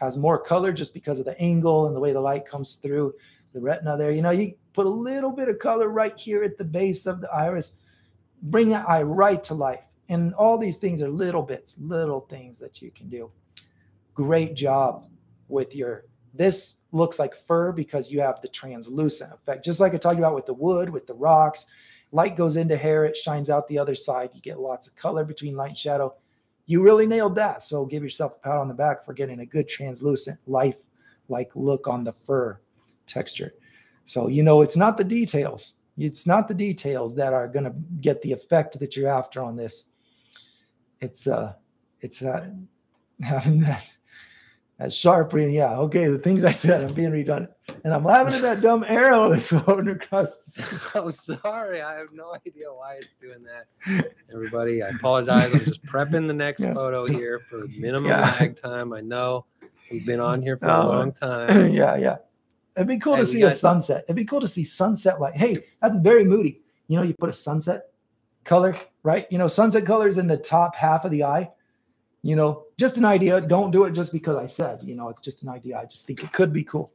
has more color just because of the angle and the way the light comes through the retina there. You know, you put a little bit of color right here at the base of the iris, bring that eye right to life. And all these things are little bits, little things that you can do. Great job with your this looks like fur because you have the translucent effect. Just like I talked about with the wood, with the rocks, light goes into hair, it shines out the other side. You get lots of color between light and shadow. You really nailed that. So give yourself a pat on the back for getting a good translucent, life like look on the fur texture. So, you know, it's not the details. It's not the details that are going to get the effect that you're after on this. It's, uh, it's uh, having that that sharp reading. Yeah, okay. The things I said, I'm being redundant, and I'm laughing at that dumb arrow that's floating across. The. I'm sorry. I have no idea why it's doing that. Everybody, I apologize. I'm just prepping the next Yeah. photo here for minimum Yeah. lag time. I know we've been on here for Oh. a long time. yeah, yeah. It'd be cool to see a sunset. It'd be cool to see sunset light. Hey, that's very moody. You know, you put a sunset color, right? You know, sunset colors in the top half of the eye. You know, just an idea. Don't do it just because I said. You know, it's just an idea. I just think it could be cool.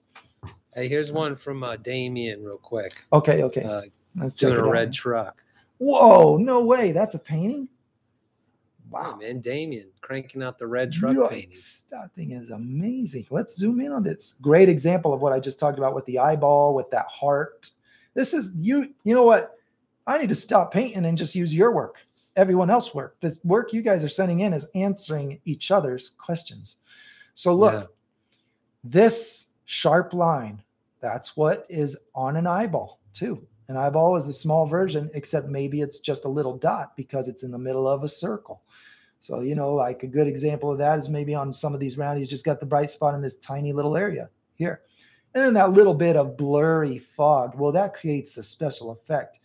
Hey, here's one from uh, Damien, real quick. Okay, okay. Uh, Let's doing a out. red truck. Whoa, no way. That's a painting. Wow, Wow. man, Damien cranking out the red truck Yikes, paintings. That thing is amazing. Let's zoom in on this. Great example of what I just talked about with the eyeball, with that heart. This is you. You know what? I need to stop painting and just use your work, everyone else work. The work you guys are sending in is answering each other's questions. So look, Yeah. this sharp line, that's what is on an eyeball too. An eyeball is the small version, except maybe it's just a little dot because it's in the middle of a circle. So, you know, like a good example of that is maybe on some of these round, he's just got the bright spot in this tiny little area here. And then that little bit of blurry fog, well, that creates a special effect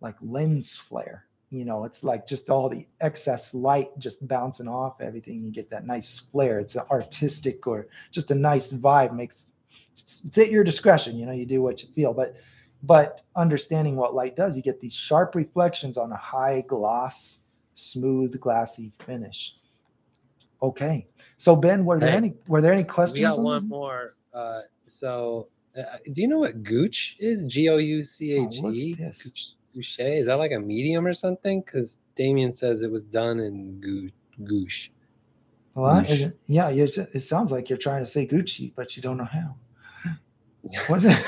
like lens flare. You know, it's like just all the excess light just bouncing off everything. You get that nice flare. It's an artistic or just a nice vibe. Makes it's, at your discretion. You know, you do what you feel. But but understanding what light does, you get these sharp reflections on a high gloss smooth, glassy finish. Okay. So Ben, were there Hey, any were there any questions? We got on one that? more. Uh, so, uh, do you know what gooch is? G O U C H look at this. Gooch- Gouche. Is that like a medium or something? Because Damien says it was done in goo- goosh. What? Is it- yeah, you it sounds like you're trying to say Gucci, but you don't know how. What's it?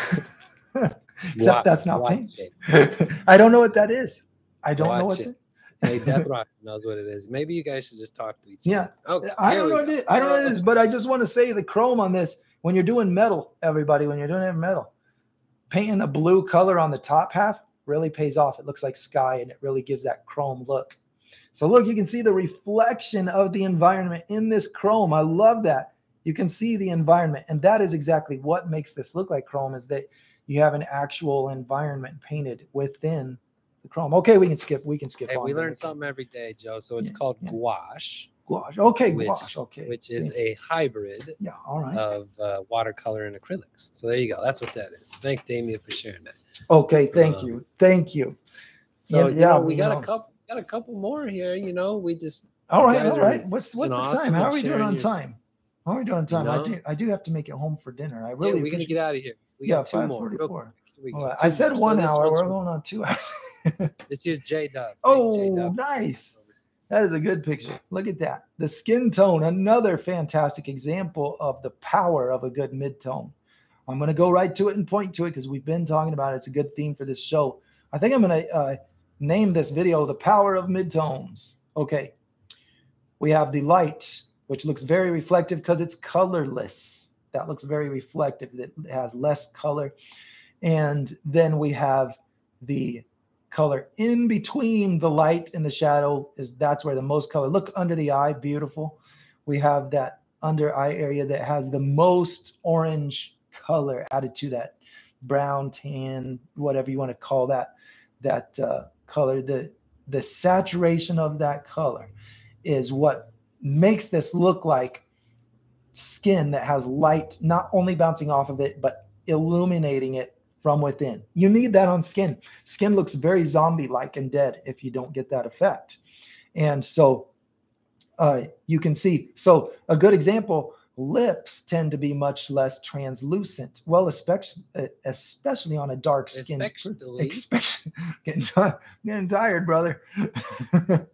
Except Wa- that's not paint. I don't know what that is. I don't know what. it. that- Hey, Death Rock knows what it is. Maybe you guys should just talk to each Yeah, other. Okay. I don't know what it is. I don't know what it So- is, but I just want to say the chrome on this. When you're doing metal, everybody, when you're doing it in metal, painting a blue color on the top half really pays off. It looks like sky and it really gives that chrome look. So look, you can see the reflection of the environment in this chrome. I love that. You can see the environment, and that is exactly what makes this look like chrome. Is that you have an actual environment painted within the chrome. Okay, we can skip. We can skip. Hey, on we learn something every day, Joe. So it's Yeah, called yeah. gouache, Gouache. Okay, which- gouache. Okay, which is a hybrid yeah. All right. of uh, watercolor and acrylics. So there you go. That's what that is. Thanks, Damien, for sharing that. Okay, thank Um, you. Thank you. So Yeah, you know, we you got know. a couple, got a couple more here. You know, we just All you right, all are. What's what's the awesome time? How are we doing on time? How are we doing on time? I know? do I do have to make it home for dinner. I yeah, really we're gonna get out of here. We yeah, got two more. real quick. Here we All go. right. Two I said more. One this hour. We're going on two hours. This here's J Dub. Oh, J-Dub. nice. That is a good picture. Look at that. The skin tone, another fantastic example of the power of a good mid-tone. I'm going to go right to it and point to it because we've been talking about it. It's a good theme for this show. I think I'm going to uh, name this video The Power of Midtones. Okay. We have the light, which looks very reflective because it's colorless. That looks very reflective. It has less color. And then we have the color in between the light and the shadow is that's where the most color look under the eye beautiful. We have that under eye area that has the most orange color added to that brown tan whatever you want to call that that uh, color. The the saturation of that color is what makes this look like skin that has light not only bouncing off of it but illuminating it from within. You need that on skin. Skin looks very zombie like and dead if you don't get that effect. And so uh, you can see so a good example lips tend to be much less translucent. Well especially especially on a dark skin Especially. especially getting, ti- getting tired brother.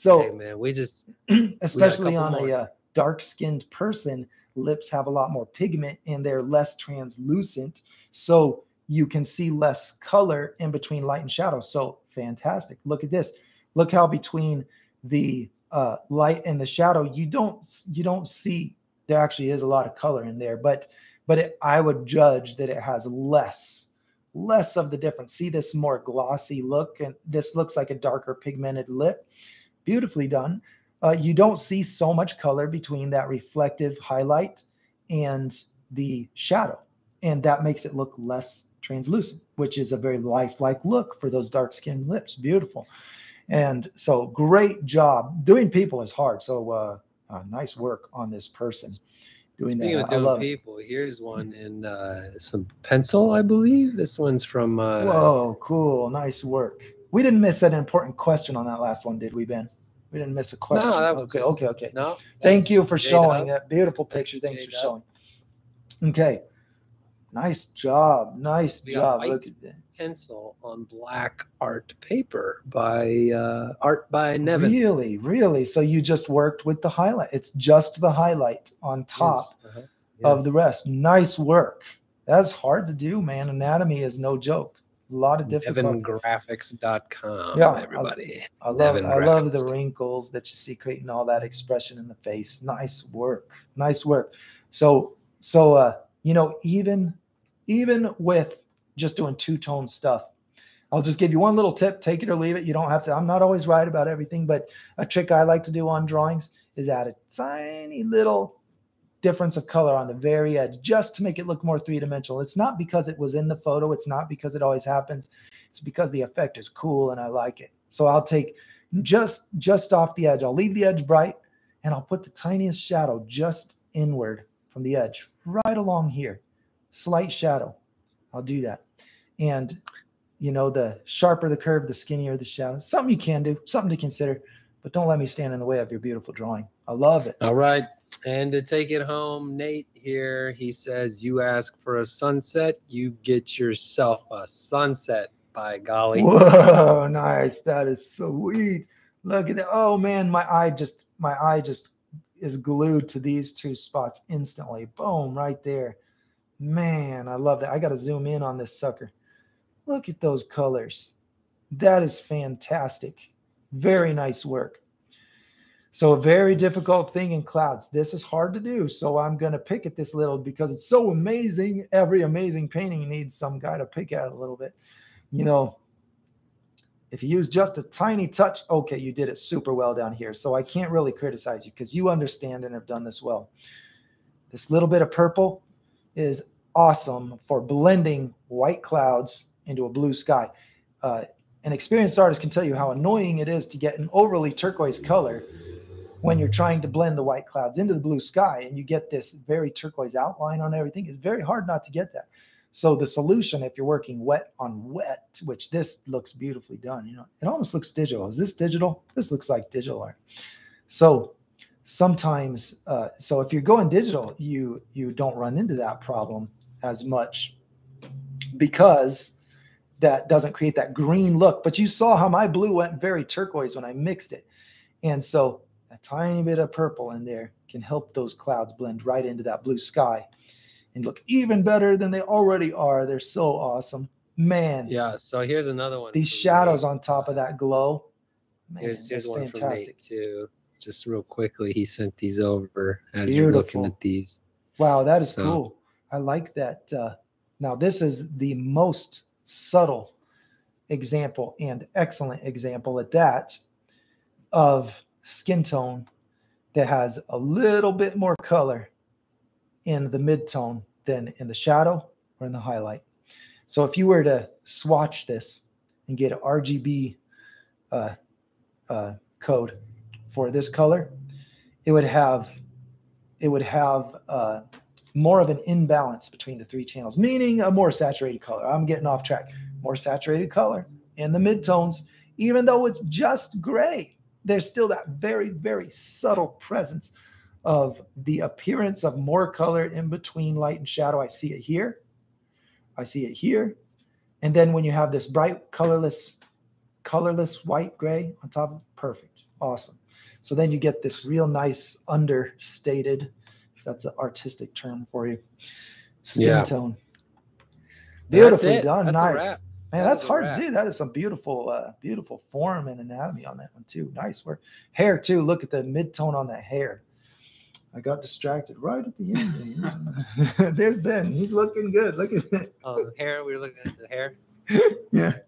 So Hey man, we just especially on couple a uh, dark skinned person lips have a lot more pigment and they're less translucent. So you can see less color in between light and shadow. So fantastic. Look at this. Look how between the uh, light and the shadow you don't you don't see there actually is a lot of color in there but but it, i would judge that it has less less of the difference. See this more glossy look and this looks like a darker pigmented lip. Beautifully done. Uh, you don't see so much color between that reflective highlight and the shadow. And that makes it look less translucent, which is a very lifelike look for those dark skinned lips. Beautiful. And so great job. Doing people is hard. So uh, uh, nice work on this person doing speaking that. of doing love it. people, here's one in uh, some pencil, I believe. This one's from uh, Whoa, cool. Nice work. We didn't miss an important question on that last one, did we, Ben? We didn't miss a question. No, that was okay, just- okay, okay. No. Thank you for showing that beautiful picture. Thanks for J-Dub. showing. Okay. Nice job. Nice job. Look at that. Pencil on black art paper by uh, Art by Nevin. Really, really. So you just worked with the highlight. It's just the highlight on top Yes, uh-huh. Yeah. of the rest. Nice work. That's hard to do, man. Anatomy is no joke. A lot of difficult. NevinGraphics.com, Yeah, everybody. I love Nevin I love the wrinkles that you see creating all that expression in the face. Nice work. Nice work. So so uh you know even even with just doing two tone stuff. I'll just give you one little tip, take it or leave it. You don't have to I'm not always right about everything, but a trick I like to do on drawings is add a tiny little difference of color on the very edge just to make it look more three-dimensional. It's not because it was in the photo, it's not because it always happens. It's because the effect is cool and I like it. So I'll take just just off the edge. I'll leave the edge bright and I'll put the tiniest shadow just inward from the edge, right along here. Slight shadow. I'll do that. And you know, the sharper the curve, the skinnier the shadow. Something you can do, something to consider. but don't let me stand in the way of your beautiful drawing. I love it. All right. And to take it home, Nate here, he says, You ask for a sunset, you get yourself a sunset. By golly. Whoa, nice. That is sweet. Look at that. Oh man, my eye just my eye just is glued to these two spots instantly. Boom, right there. Man, I love that. I got to zoom in on this sucker. Look at those colors. That is fantastic. Very nice work. So a very difficult thing in clouds. This is hard to do. So I'm going to pick at this little because it's so amazing. Every amazing painting needs some guy to pick at a little bit. You know, if you use just a tiny touch, okay, you did it super well down here. So I can't really criticize you because you understand and have done this well. This little bit of purple is awesome for blending white clouds into a blue sky. Uh, an experienced artist can tell you how annoying it is to get an overly turquoise color when you're trying to blend the white clouds into the blue sky and you get this very turquoise outline on everything. It's very hard not to get that. So the solution, if you're working wet on wet, which this looks beautifully done, you know, it almost looks digital. Is this digital? This looks like digital art. So sometimes, uh, so if you're going digital, you you don't run into that problem as much because that doesn't create that green look. But you saw how my blue went very turquoise when I mixed it, and so a tiny bit of purple in there can help those clouds blend right into that blue sky and look even better than they already are. They're so awesome. Man. Yeah. So here's another one. These shadows Nate. on top of that glow. Man, here's here's one fantastic. from Nate too. Just real quickly, he sent these over as Beautiful. you're looking at these. Wow, that is so. cool. I like that. Uh, now, this is the most subtle example and excellent example at that of skin tone that has a little bit more color in the midtone than in the shadow or in the highlight. So if you were to swatch this and get an RGB uh, uh, code for this color, it would have it would have uh, more of an imbalance between the three channels, meaning a more saturated color. I'm getting off track. More saturated color in the midtones, even though it's just gray, there's still that very, very subtle presence of the appearance of more color in between light and shadow. I see it here. I see it here. And then when you have this bright colorless, colorless white gray on top perfect. Awesome. So then you get this real nice understated, if that's an artistic term for you, skin yeah. tone. Beautifully done. That's nice. Man, that's hard to do. That is some beautiful, uh, beautiful form and anatomy on that one too. Nice work. Hair too. Look at the mid tone on that hair. I got distracted right at the end. There's Ben. He's looking good. Look at that. Oh, the hair. We were looking at the hair. yeah.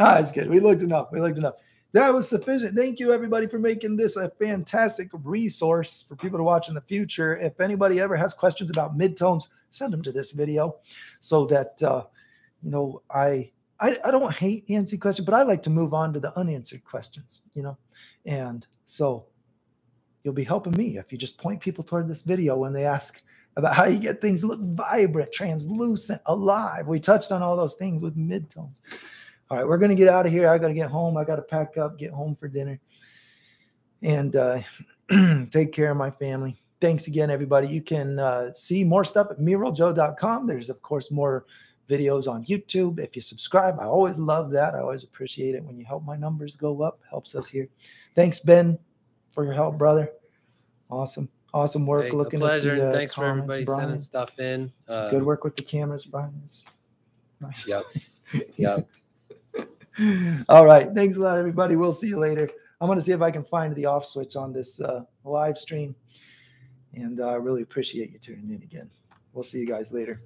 Ah, it's good. We looked enough. We looked enough. That was sufficient. Thank you, everybody, for making this a fantastic resource for people to watch in the future. If anybody ever has questions about midtones, send them to this video so that, uh, you know, I, I, I don't hate answering questions, but I like to move on to the unanswered questions, you know, and so you'll be helping me if you just point people toward this video when they ask about how you get things look vibrant, translucent, alive. We touched on all those things with midtones. All right, we're going to get out of here. I got to get home. I got to pack up, get home for dinner, and uh, take care of my family. Thanks again, everybody. You can uh, see more stuff at muraljoe.com. There's, of course, more videos on YouTube. If you subscribe, I always love that. I always appreciate it when you help my numbers go up. Helps us here. Thanks, Ben for your help, brother. Awesome. Awesome work. Hey, Looking a pleasure. at the, uh, Thanks for everybody Brian. sending stuff in. Uh, Good work with the cameras, Brian. Nice. Yep. Yep. All right. Thanks a lot, everybody. We'll see you later. I'm going to see if I can find the off switch on this uh, live stream. And I uh, really appreciate you tuning in again. We'll see you guys later.